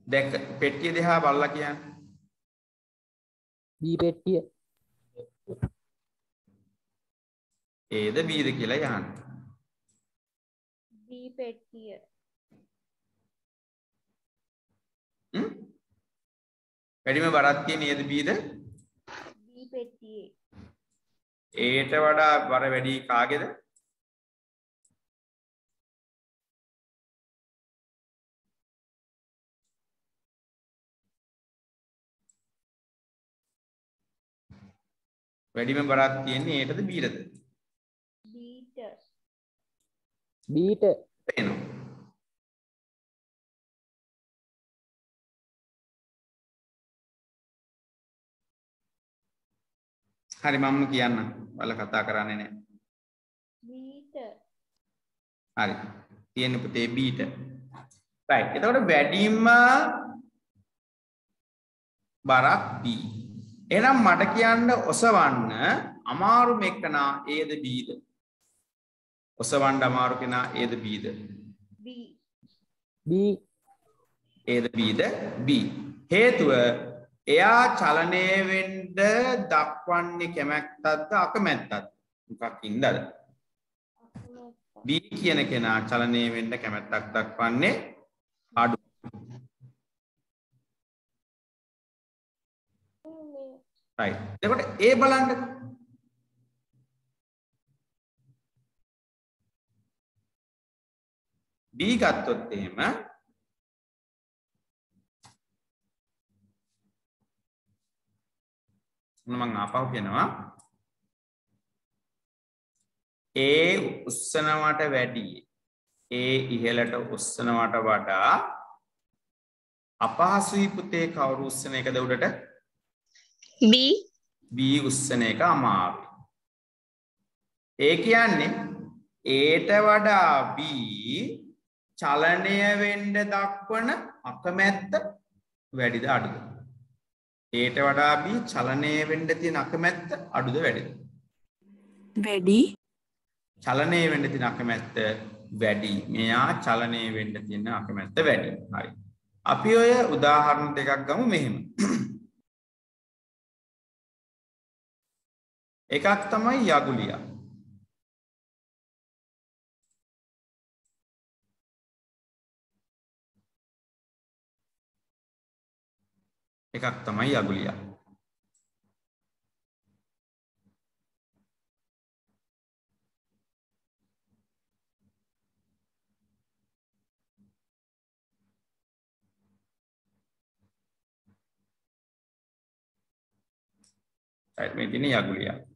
දැක පෙට්ටිය දෙහා බලලා කියන්න? බී පෙට්ටිය. Aද Bද කියලා යහන්න B පෙට්ටිය. හ්ම්? වැඩිම බරක් තියෙන්නේ Aද Bද B පෙට්ටියේ. ඒට වඩා බර වැඩි කාගේද වැඩිම බරක් තියෙන්නේ ඒටද බීටද? Bට බීට පේනවා හරි මම කියන්න. බල කතා කරන්නේ නැහැ Bට හරි. තියෙන පුතේ බීට රයිට් එතකොට වැඩිම බරක් B. එහෙනම් මට කියන්න ඔසවන්න අමාරුම එක්කනා Aද Bද? ඔසවන්න අමාරු කෙනා? B B Aද Bද? B. හේතුව එයා චලනය වෙන්න දක්වන්නේ කැමැත්තක්ද අකමැත්තක්ද? මොකක්? අකමැත්ත B කියන කෙනා චලනය වෙන්න කැමැත්තක් දක්වන්නේ අඩු. මේ right. එතකොට A බලන්න. B ගත්තොත් එහෙම මම ආපහු කියනවා A උස්සනවට වැඩි A ඉහළට උස්සනවට වඩා අපහසුයි පුතේ කවුරු උස්සන එකද උඩට B B උස්සන එක අමාරුයි. ඒ කියන්නේ ඒට වඩා B චලනය වෙන්න දක්වන අකමැත්ත වැඩිද අඩුද? ඒට වඩා B චලනය වෙන්න තියෙන අකමැත්ත අඩුද වැඩිද? වැඩි චලනය වෙන්න තියෙන අකමැත්ත වැඩි. මෙයා චලනය වෙන්න තියෙන අකමැත්ත වැඩි. හරි. අපි ඔය උදාහරණ දෙකක් ගමු මෙහෙම. එකක් තමයි යගුලියා. එකක් තමයි යගුලියා. right මේ තියෙන යගුලියා.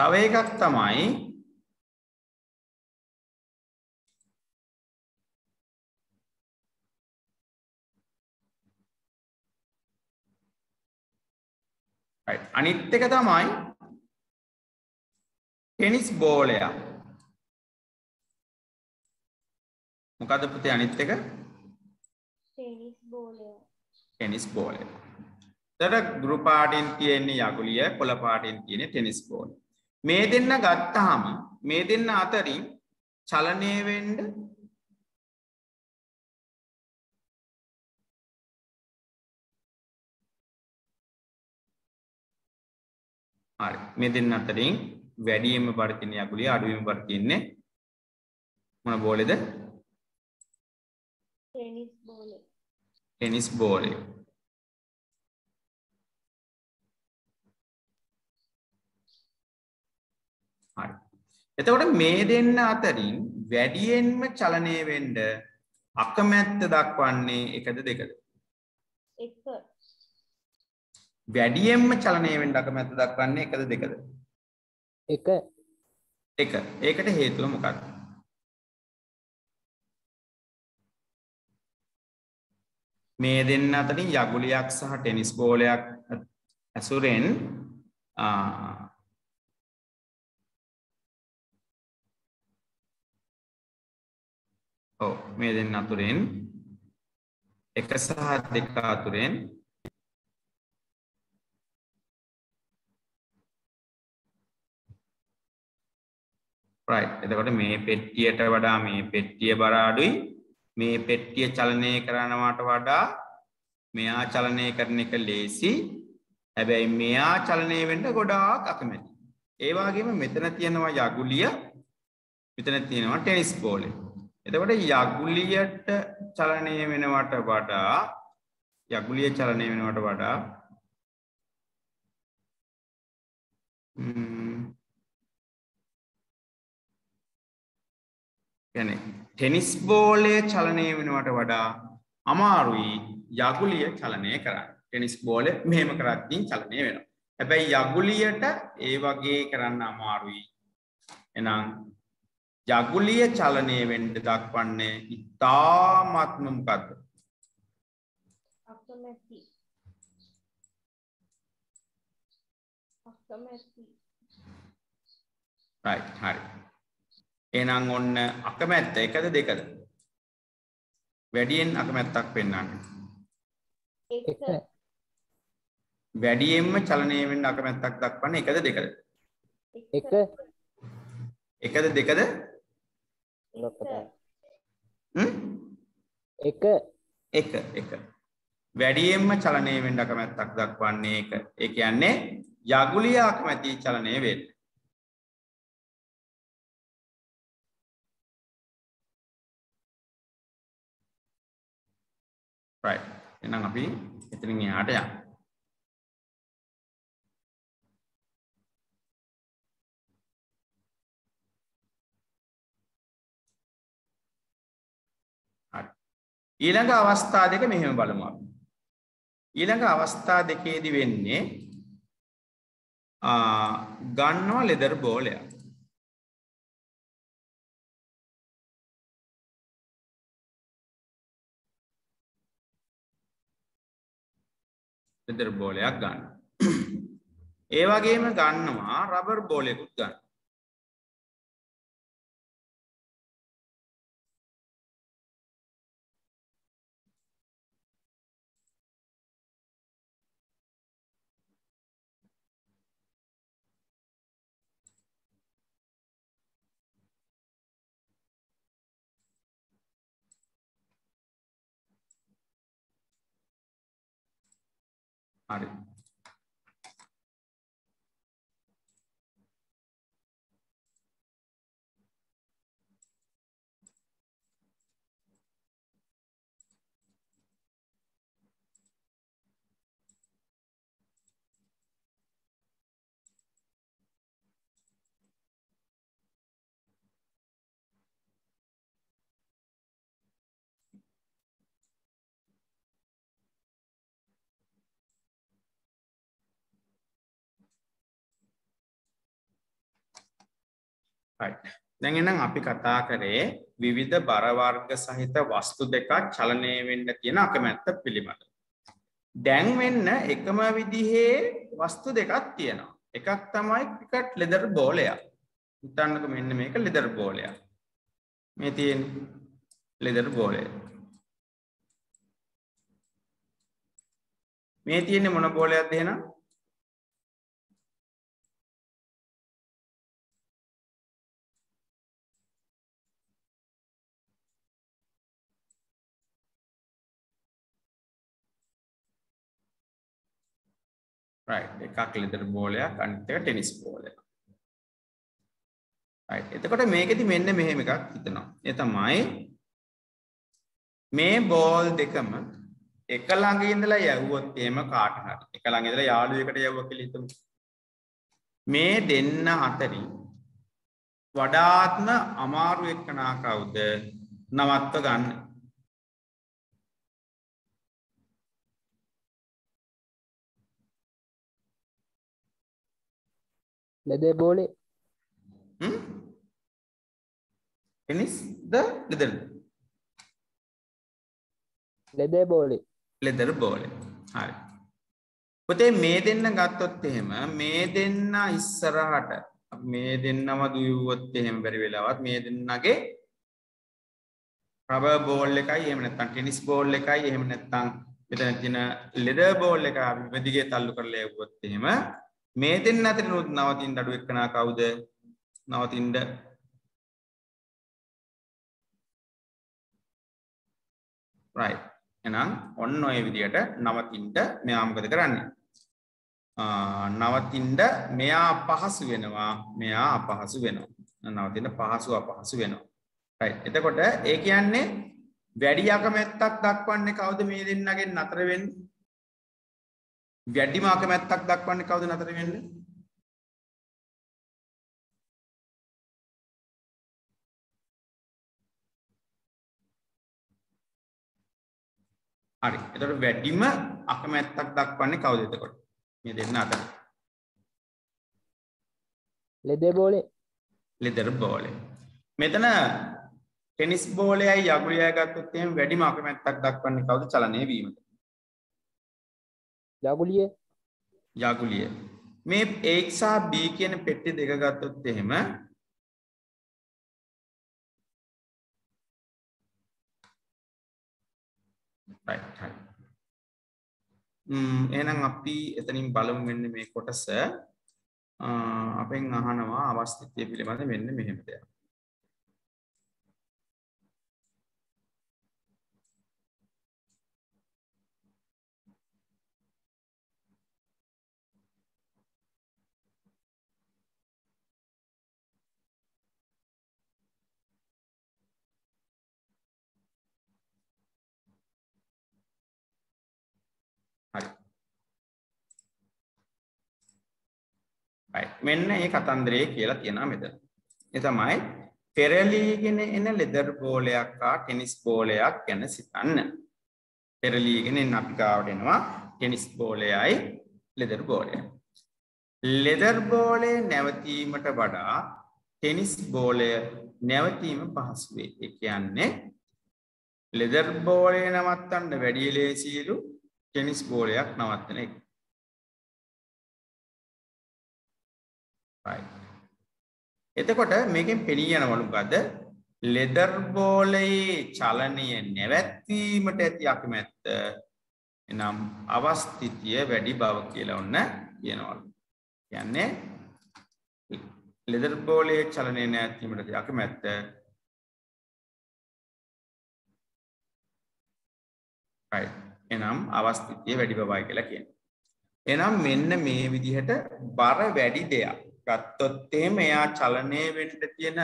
තව එකක් තමයි අනිත් එක තමයි ටෙනිස් බෝලයක්. මොකද්ද පුතේ අනිත් එක? ටෙනිස් බෝලය ටෙනිස් බෝලය එතකොට ගෘහ පාටින් තියෙන්නේ යකුලිය කොළ පාටින් තියෙන්නේ ටෙනිස් බෝල මේ දෙන්න ගත්තාම මේ දෙන්න අතරින් චලනය වෙන්න හරි. මේ දෙන්න අතරින් වැඩියෙන්ම බර තියෙන යකුලිය අඩුවෙන්ම බර තියෙන්නේ මොන බෝලේද? ටෙනිස් බෝලය ටෙනිස් බෝලය හරි එතකොට මේ දෙන්න අතරින් වැඩියෙන්ම චලනය වෙන්න අකමැත්ත දක්වන්නේ එකද දෙකද? එක. වැඩියෙන්ම චලනය වෙන්න අකමැත්ත දක්වන්නේ එකද දෙකද? එක. එක. ඒකට හේතුව මොකක්ද? මේ දෙන්න අතරින් යගුලියක් සහ ටෙනිස් බෝලයක් ඇසුරෙන් ඔව් මේ දෙන්න අතුරෙන්. එක සහ දෙක අතුරෙන්. Right. එතකොට මේ පෙට්ටියට වඩා මේ පෙට්ටිය බර අඩුයි මේ පෙට්ටිය චලනය කරනවට වඩා මෙයා චලනය කරන එක ලේසි. හැබැයි මෙයා චලනය වෙන්න ගොඩාක් අකමැති. ඒ වගේම මෙතන තියෙනවා යගුලිය. මෙතන තියෙනවා ටෙනිස් බෝලේ එතකොට යගුලියට චලනය වෙනවට වඩා යගුලිය චලනය වෙනවට වඩා ම්ම්, කියන්නේ ටෙනිස් බෝලය චලනය වෙනවට වඩා අමාරුයි යගුලිය චලනය කරන්න. ටෙනිස් බෝලය මෙහෙම කරද්දී චලනය වෙනවා. හැබැයි යගුලියට ඒ වගේ කරන්න අමාරුයි. එහෙනම් යගුලිය චලනය වෙන්න දක්වන්නේ ඉතාමත්ම මොකද්ද? අකමැති අකමැති right හරි. එහෙනම් ඔන්න අකමැත්ත එකද දෙකද? වැඩියෙන් අකමැත්තක් එක වැඩියෙන්ම චලනය වෙන්න අකමැත්තක් දක්වන්නේ එකද දෙකද එක එකද දෙකද? එක. එක එක. වැඩියෙන්ම චලනය වෙන්න අකමැත්තක් දක්වන්නේ එක. ඒ කියන්නේ යගුලිය අකමැති චලනය වෙන්න. Right. එහෙනම් අපි එතනින් එහාට යමු ඊළඟ අවස්ථා දෙක මෙහෙම බලමු අපි. ඊළඟ අවස්ථා දෙකේදී වෙන්නේ ආ ගන්නවා ලෙදර් බෝලයක්. ලෙදර් බෝලයක් ගන්න. ඒ වගේම ගන්නවා රබර් බෝලයකුත් ගන්න. හරි. right. දැන් එහෙනම් අපි කතා කරේ විවිධ බර වර්ග සහිත වස්තු දෙකක් චලනය වෙන්න තියෙන අකමැත්ත පිළිබඳ. දැන් වෙන්න එකම විදිහේ වස්තු දෙකක් තියෙනවා. එකක් තමයි ක්‍රිකට් ලෙදර් බෝලයක්. හිතන්නකො මෙන්න මේක ලෙදර් බෝලයක්. මේ තියෙන ලෙදර් බෝලය. මේ තියෙන්නේ මොන බෝලයක්ද එහෙනම්? එකක් ලෙදර් බෝලයක් අනිත් එක ටෙනිස් බෝලයක්. Right. එතකොට මේකෙදි මෙන්න මෙහෙම එකක් හිතනවා. ඒ තමයි මේ බෝල් දෙකම එක ළඟ ඉඳලා යවුවොත් එහෙම කාට හරි. එක ළඟ ඉඳලා යාළුවෙකුට යවුවා කියලා හිතමු. මේ දෙන්න අතරින් වඩාත්ම අමාරු එක්කනා කවුද? නවත්ව ගන්න. ලෙදේ බෝලේ Hmm? Tennis the leather ලෙදේ බෝලේ leather ball. හරි. පුතේ මේ දෙන්න ගත්තොත් එහෙම මේ දෙන්න ඉස්සරහට මේ දෙන්නම දුවුවොත් එහෙම බැරි වෙලාවත් මේ දෙන්නගේ රබර් බෝල් එකයි එහෙම නැත්නම් ටෙනිස් බෝල් එකයි එහෙම නැත්නම් මෙතන තියෙන ලෙදර් බෝල් එක අපි මෙදිගේ තල්ලු කරලා යවුවොත් එහෙම මේ දෙන්න අතරිනුත් නවතින්න අඩු එක්කනා කවුද? නවතින්න. Right. එහෙනම් ඔන්න ඔය විදියට නවතින්න මෙයා මොකද කරන්නේ? ආ නවතින්න මෙයා අපහසු වෙනවා. මෙයා අපහසු වෙනවා. නවතින්න පහසු අපහසු වෙනවා. Right. එතකොට ඒ කියන්නේ වැඩි අකමැත්තක් දක්වන්නේ කවුද මේ දෙන්නගෙන් නතර වෙන්නේ? වැඩිම අකමැත්තක් දක්වන්නේ කවුද නතර වෙන්නේ හරි. එතකොට වැඩිම අකමැත්තක් දක්වන්නේ කවුද එතකොට? මේ දෙන්න අතර. ලෙදේ බෝලේ ලෙදර් බෝලේ. මෙතන ටෙනිස් බෝලයයි යගුලියයි ගත්තොත් එහෙනම් වැඩිම අකමැත්තක් දක්වන්නේ කවුද චලනය වීමට? යගුලිය යගුලිය. මේ A සහ B කියන පෙට්ටි දෙක ගත්තොත් එහෙම right right එහෙනම් අපි එතනින් බලමු මෙන්න මේ කොටස අපෙන් අහනවා අවස්ථිතිය පිළිබඳ මෙන්න මෙහෙම දෙයක්. හරි. right මෙන්න මේ කතන්දරේ කියලා තියෙනවා මෙතන. ඒ තමයි පෙරලීගෙන එන ලෙදර් බෝලයක් හා ටෙනිස් බෝලයක් ගැන සිතන්න. පෙරලීගෙන එන අපි ගාවට එනවා ටෙනිස් බෝලයයි ලෙදර් බෝලයයි. ලෙදර් බෝලය නැවතීමට වඩා ටෙනිස් බෝලය නැවතීම පහසු වේ. ඒ කියන්නේ ලෙදර් බෝලය නවත්තන්න වැඩි ලේසියලු ටෙනිස් බෝලයක් නවත්තන එක. එතකොට මේකෙන් පෙනී යනවලු ගද ලෙදර් බෝලයේ චලනය නැවැත්වීමට ඇති අකමැත්ත එනම් අවස්ථිතිය වැඩි බව කියලා ඔන්න කියනවලු. කියන්නේ ලෙදර් බෝලයේ චලනය නැවැත්වීමට ඇති අකමැත්ත right එනම් අවස්ථිතිය වැඩි බවයි කියලා කියන. එනම් මෙන්න මේ විදිහට බර වැඩි දෙයක් ගත්තොත් එහෙම එයා චලනය වෙන්න තියෙන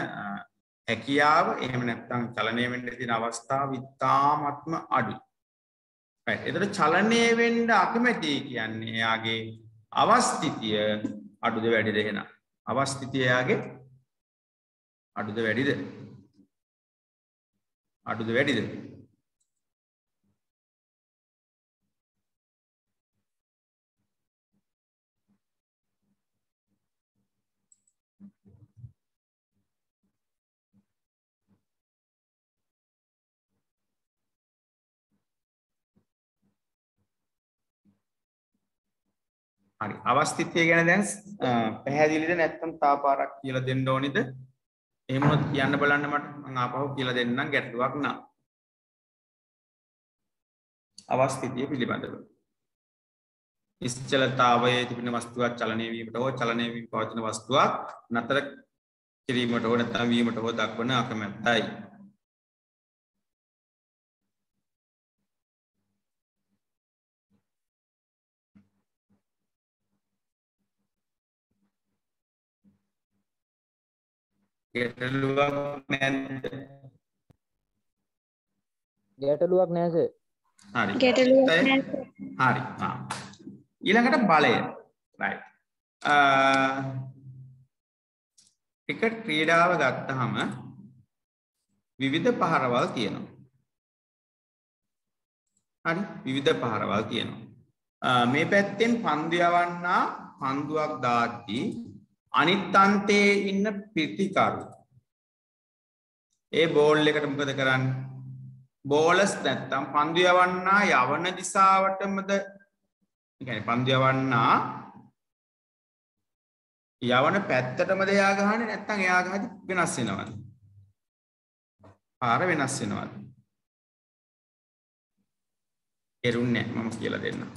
හැකියාව එහෙම නැත්නම් චලනය වෙන්න තියෙන අවස්ථාව ඉතාමත්ම අඩුයි. right. එතකොට චලනය වෙන්න අකමැති කියන්නේ එයාගේ අවස්ථිතිය අඩුද වැඩිද එහෙනම්. අවස්ථිතිය එයාගේ අඩුද වැඩිද? අඩුද වැඩිද? හරි. අවස්ථිතිය ගැන දැන් පැහැදිලිද නැත්නම් තා පාරක් කියලා දෙන්න ඕනිද? එහෙම වුණොත් කියන්න බලන්න මට. මම ආපහු කියලා දෙන්නම් ගැටලුවක් නම් අවස්ථිතිය පිළිබඳව. නිශ්චලතාවයේ තිබෙන වස්තුවක් චලනය වීමට හෝ චලනය වීම පවතින වස්තුවක් නතර කිරීමට හෝ නැත්නම් වීමට හෝ දක්වන අකමැත්තයි. ගැටලුවක් නැද්ද? ගැටලුවක් නෑ සර්. හරි. ගැටලුවක්. නැහැ. හරි. ආ. ඊළඟට බලය. right. ක්‍රිකට් ක්‍රීඩාව ගත්තහම විවිධ පහරවල් තියෙනවා. හරි. විවිධ පහරවල් තියෙනවා. මේ පැත්තෙන් පන්දු යවන්නා පන්දුවක් දාද්දී අනිත් අන්තයේ ඉන්න පිතිකරු ඒ බෝල් එකට මොකද කරන්න බෝලස් නැත්තම් පන්දු යවන්නා යවන දිසාවටමද පන්දු යවන්නා යවන පැත්තටමද එයා ගහන්නේ නැත්නම් එයා ගහදි වෙනස් වෙනවද? පාර වෙනස් වෙනවද? එරුන්නේ නැහැ මම කියලා දෙන්නම්.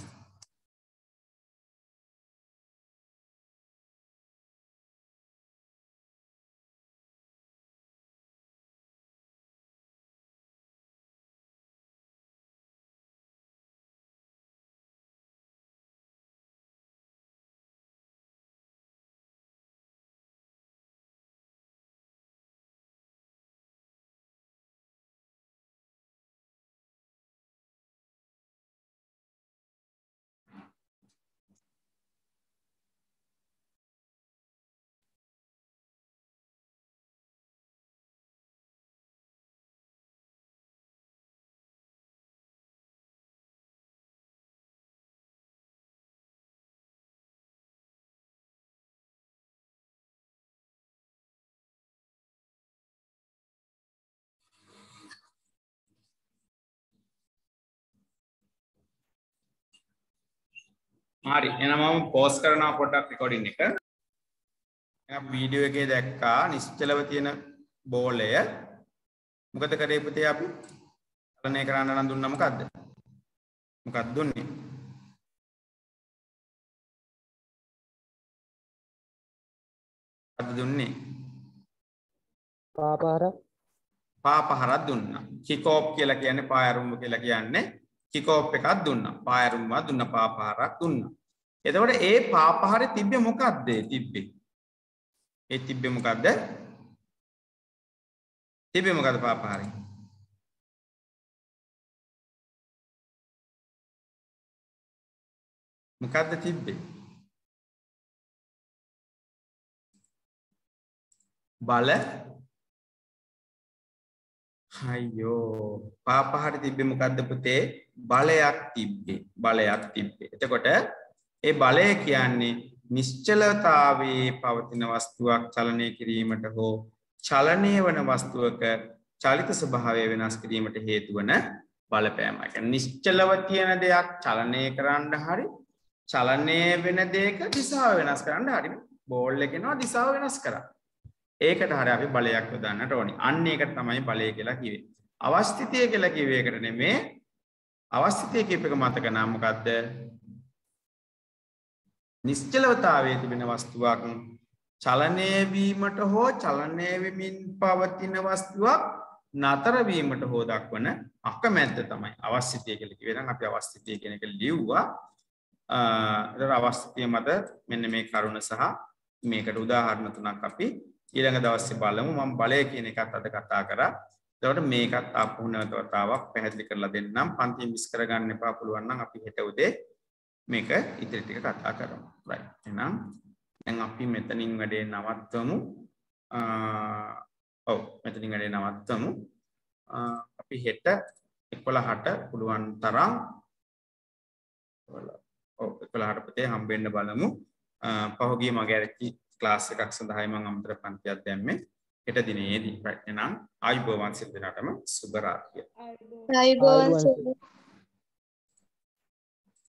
හරි එහෙනම් මම පෝස් කරනවා පොඩ්ඩක් රෙකෝඩින් එක. එහෙනම් වීඩියෝ එකේ දැක්කා නිශ්චලව තියෙන බෝලය. මොකද කරේ පුතේ අපි? චලනය කරන්න නම් දුන්නා මොකද්ද? මොකක්ද දුන්නේ? මොකද්ද දුන්නේ? පාපහර පාපහරක් දුන්නා. කිකෝප් කියලා කියන්නේ පායරුම්බ කියලා කියන්නේ කිකෝප් එකක් දුන්නා. පායරුම්බ දුන්නා පාපහරක් දුන්නා. එතකොට ඒ පාපහර තිබ්බේ මොකක්ද තිබ්බේ. ඒ තිබ්බේ මොකක්ද තිබ්බේ මොකක්ද පාපහරේ මොකක්ද තිබ්බේ? බල. අයියෝ. පාපහට තිබ්බේ මොකද්ද පුතේ? බලයක් තිබ්බේ. බලයක් තිබ්බේ. එතකොට ඒ බලය කියන්නේ නිශ්චලතාවයේ පවතින වස්තුවක් චලනය කිරීමට හෝ චලනය වන වස්තුවක චලිත ස්වභාවය වෙනස් කිරීමට හේතු වන බලපෑම. ඒ කියන්නේ නිශ්චලව තියෙන දෙයක් චලනය කරන්න හරි චලනය වෙන දෙයක දිශාව වෙනස් කරන්න හරි බෝල් එකේනවා දිශාව වෙනස් කරා. ඒකට හරි අපි බලයක් යොදන්නට ඕනි. අන්න ඒකට තමයි බලය කියලා කිව්වේ. අවස්ථිතය කියලා කිව්වේ ඒකට නෙමේ. අවස්ථිතය කියප එක මතක නම් මොකද්ද? නිශ්චලවතාවයේ තිබෙන වස්තුවක් චලනය වීමට හෝ චලනය වෙමින් පවතින වස්තුවක් නතර වීමට හෝ දක්වන අකමැත්ත තමයි අවස්ථිතය කියලා කිව්වේ. නම් අපි අවස්ථිතය කියන එක ලිව්වා. අ අවස්ථිතය මත මෙන්න මේ කරුණ සහ මේකට උදාහරණ තුනක් අපි ඊළඟ දවස්සේ බලමු මම බලය කියන එකත් අද කතා කරා. එතකොට මේකත් ආපහු නැවත වතාවක් පැහැදිලි කරලා දෙන්නම්. පන්ති මිස් කරගන්න එපා පුළුවන් නම් අපි හෙට උදේ මේක ඉතිරි ටික කතා කරමු. right. එහෙනම් දැන් අපි මෙතනින් වැඩේ නවත්වමු. ඔව් මෙතනින් වැඩේ නවත්වමු. අපි හෙට 11ට පුළුවන් තරම් ඔව් 11ට පුතේ හම්බෙන්න බලමු. පහුගිය මගේ ඇරච්චි ක්ලාස් එකක් සඳහායි මම අමතර පන්තියක් දැම්මේ හෙට දිනේදී. right. එහෙනම් ආයුබෝවන් සිල් දෙනාටම සුබ රාත්‍රිය. අයිබෝ ආයුබෝවන් ආයුබෝවන්. සර්.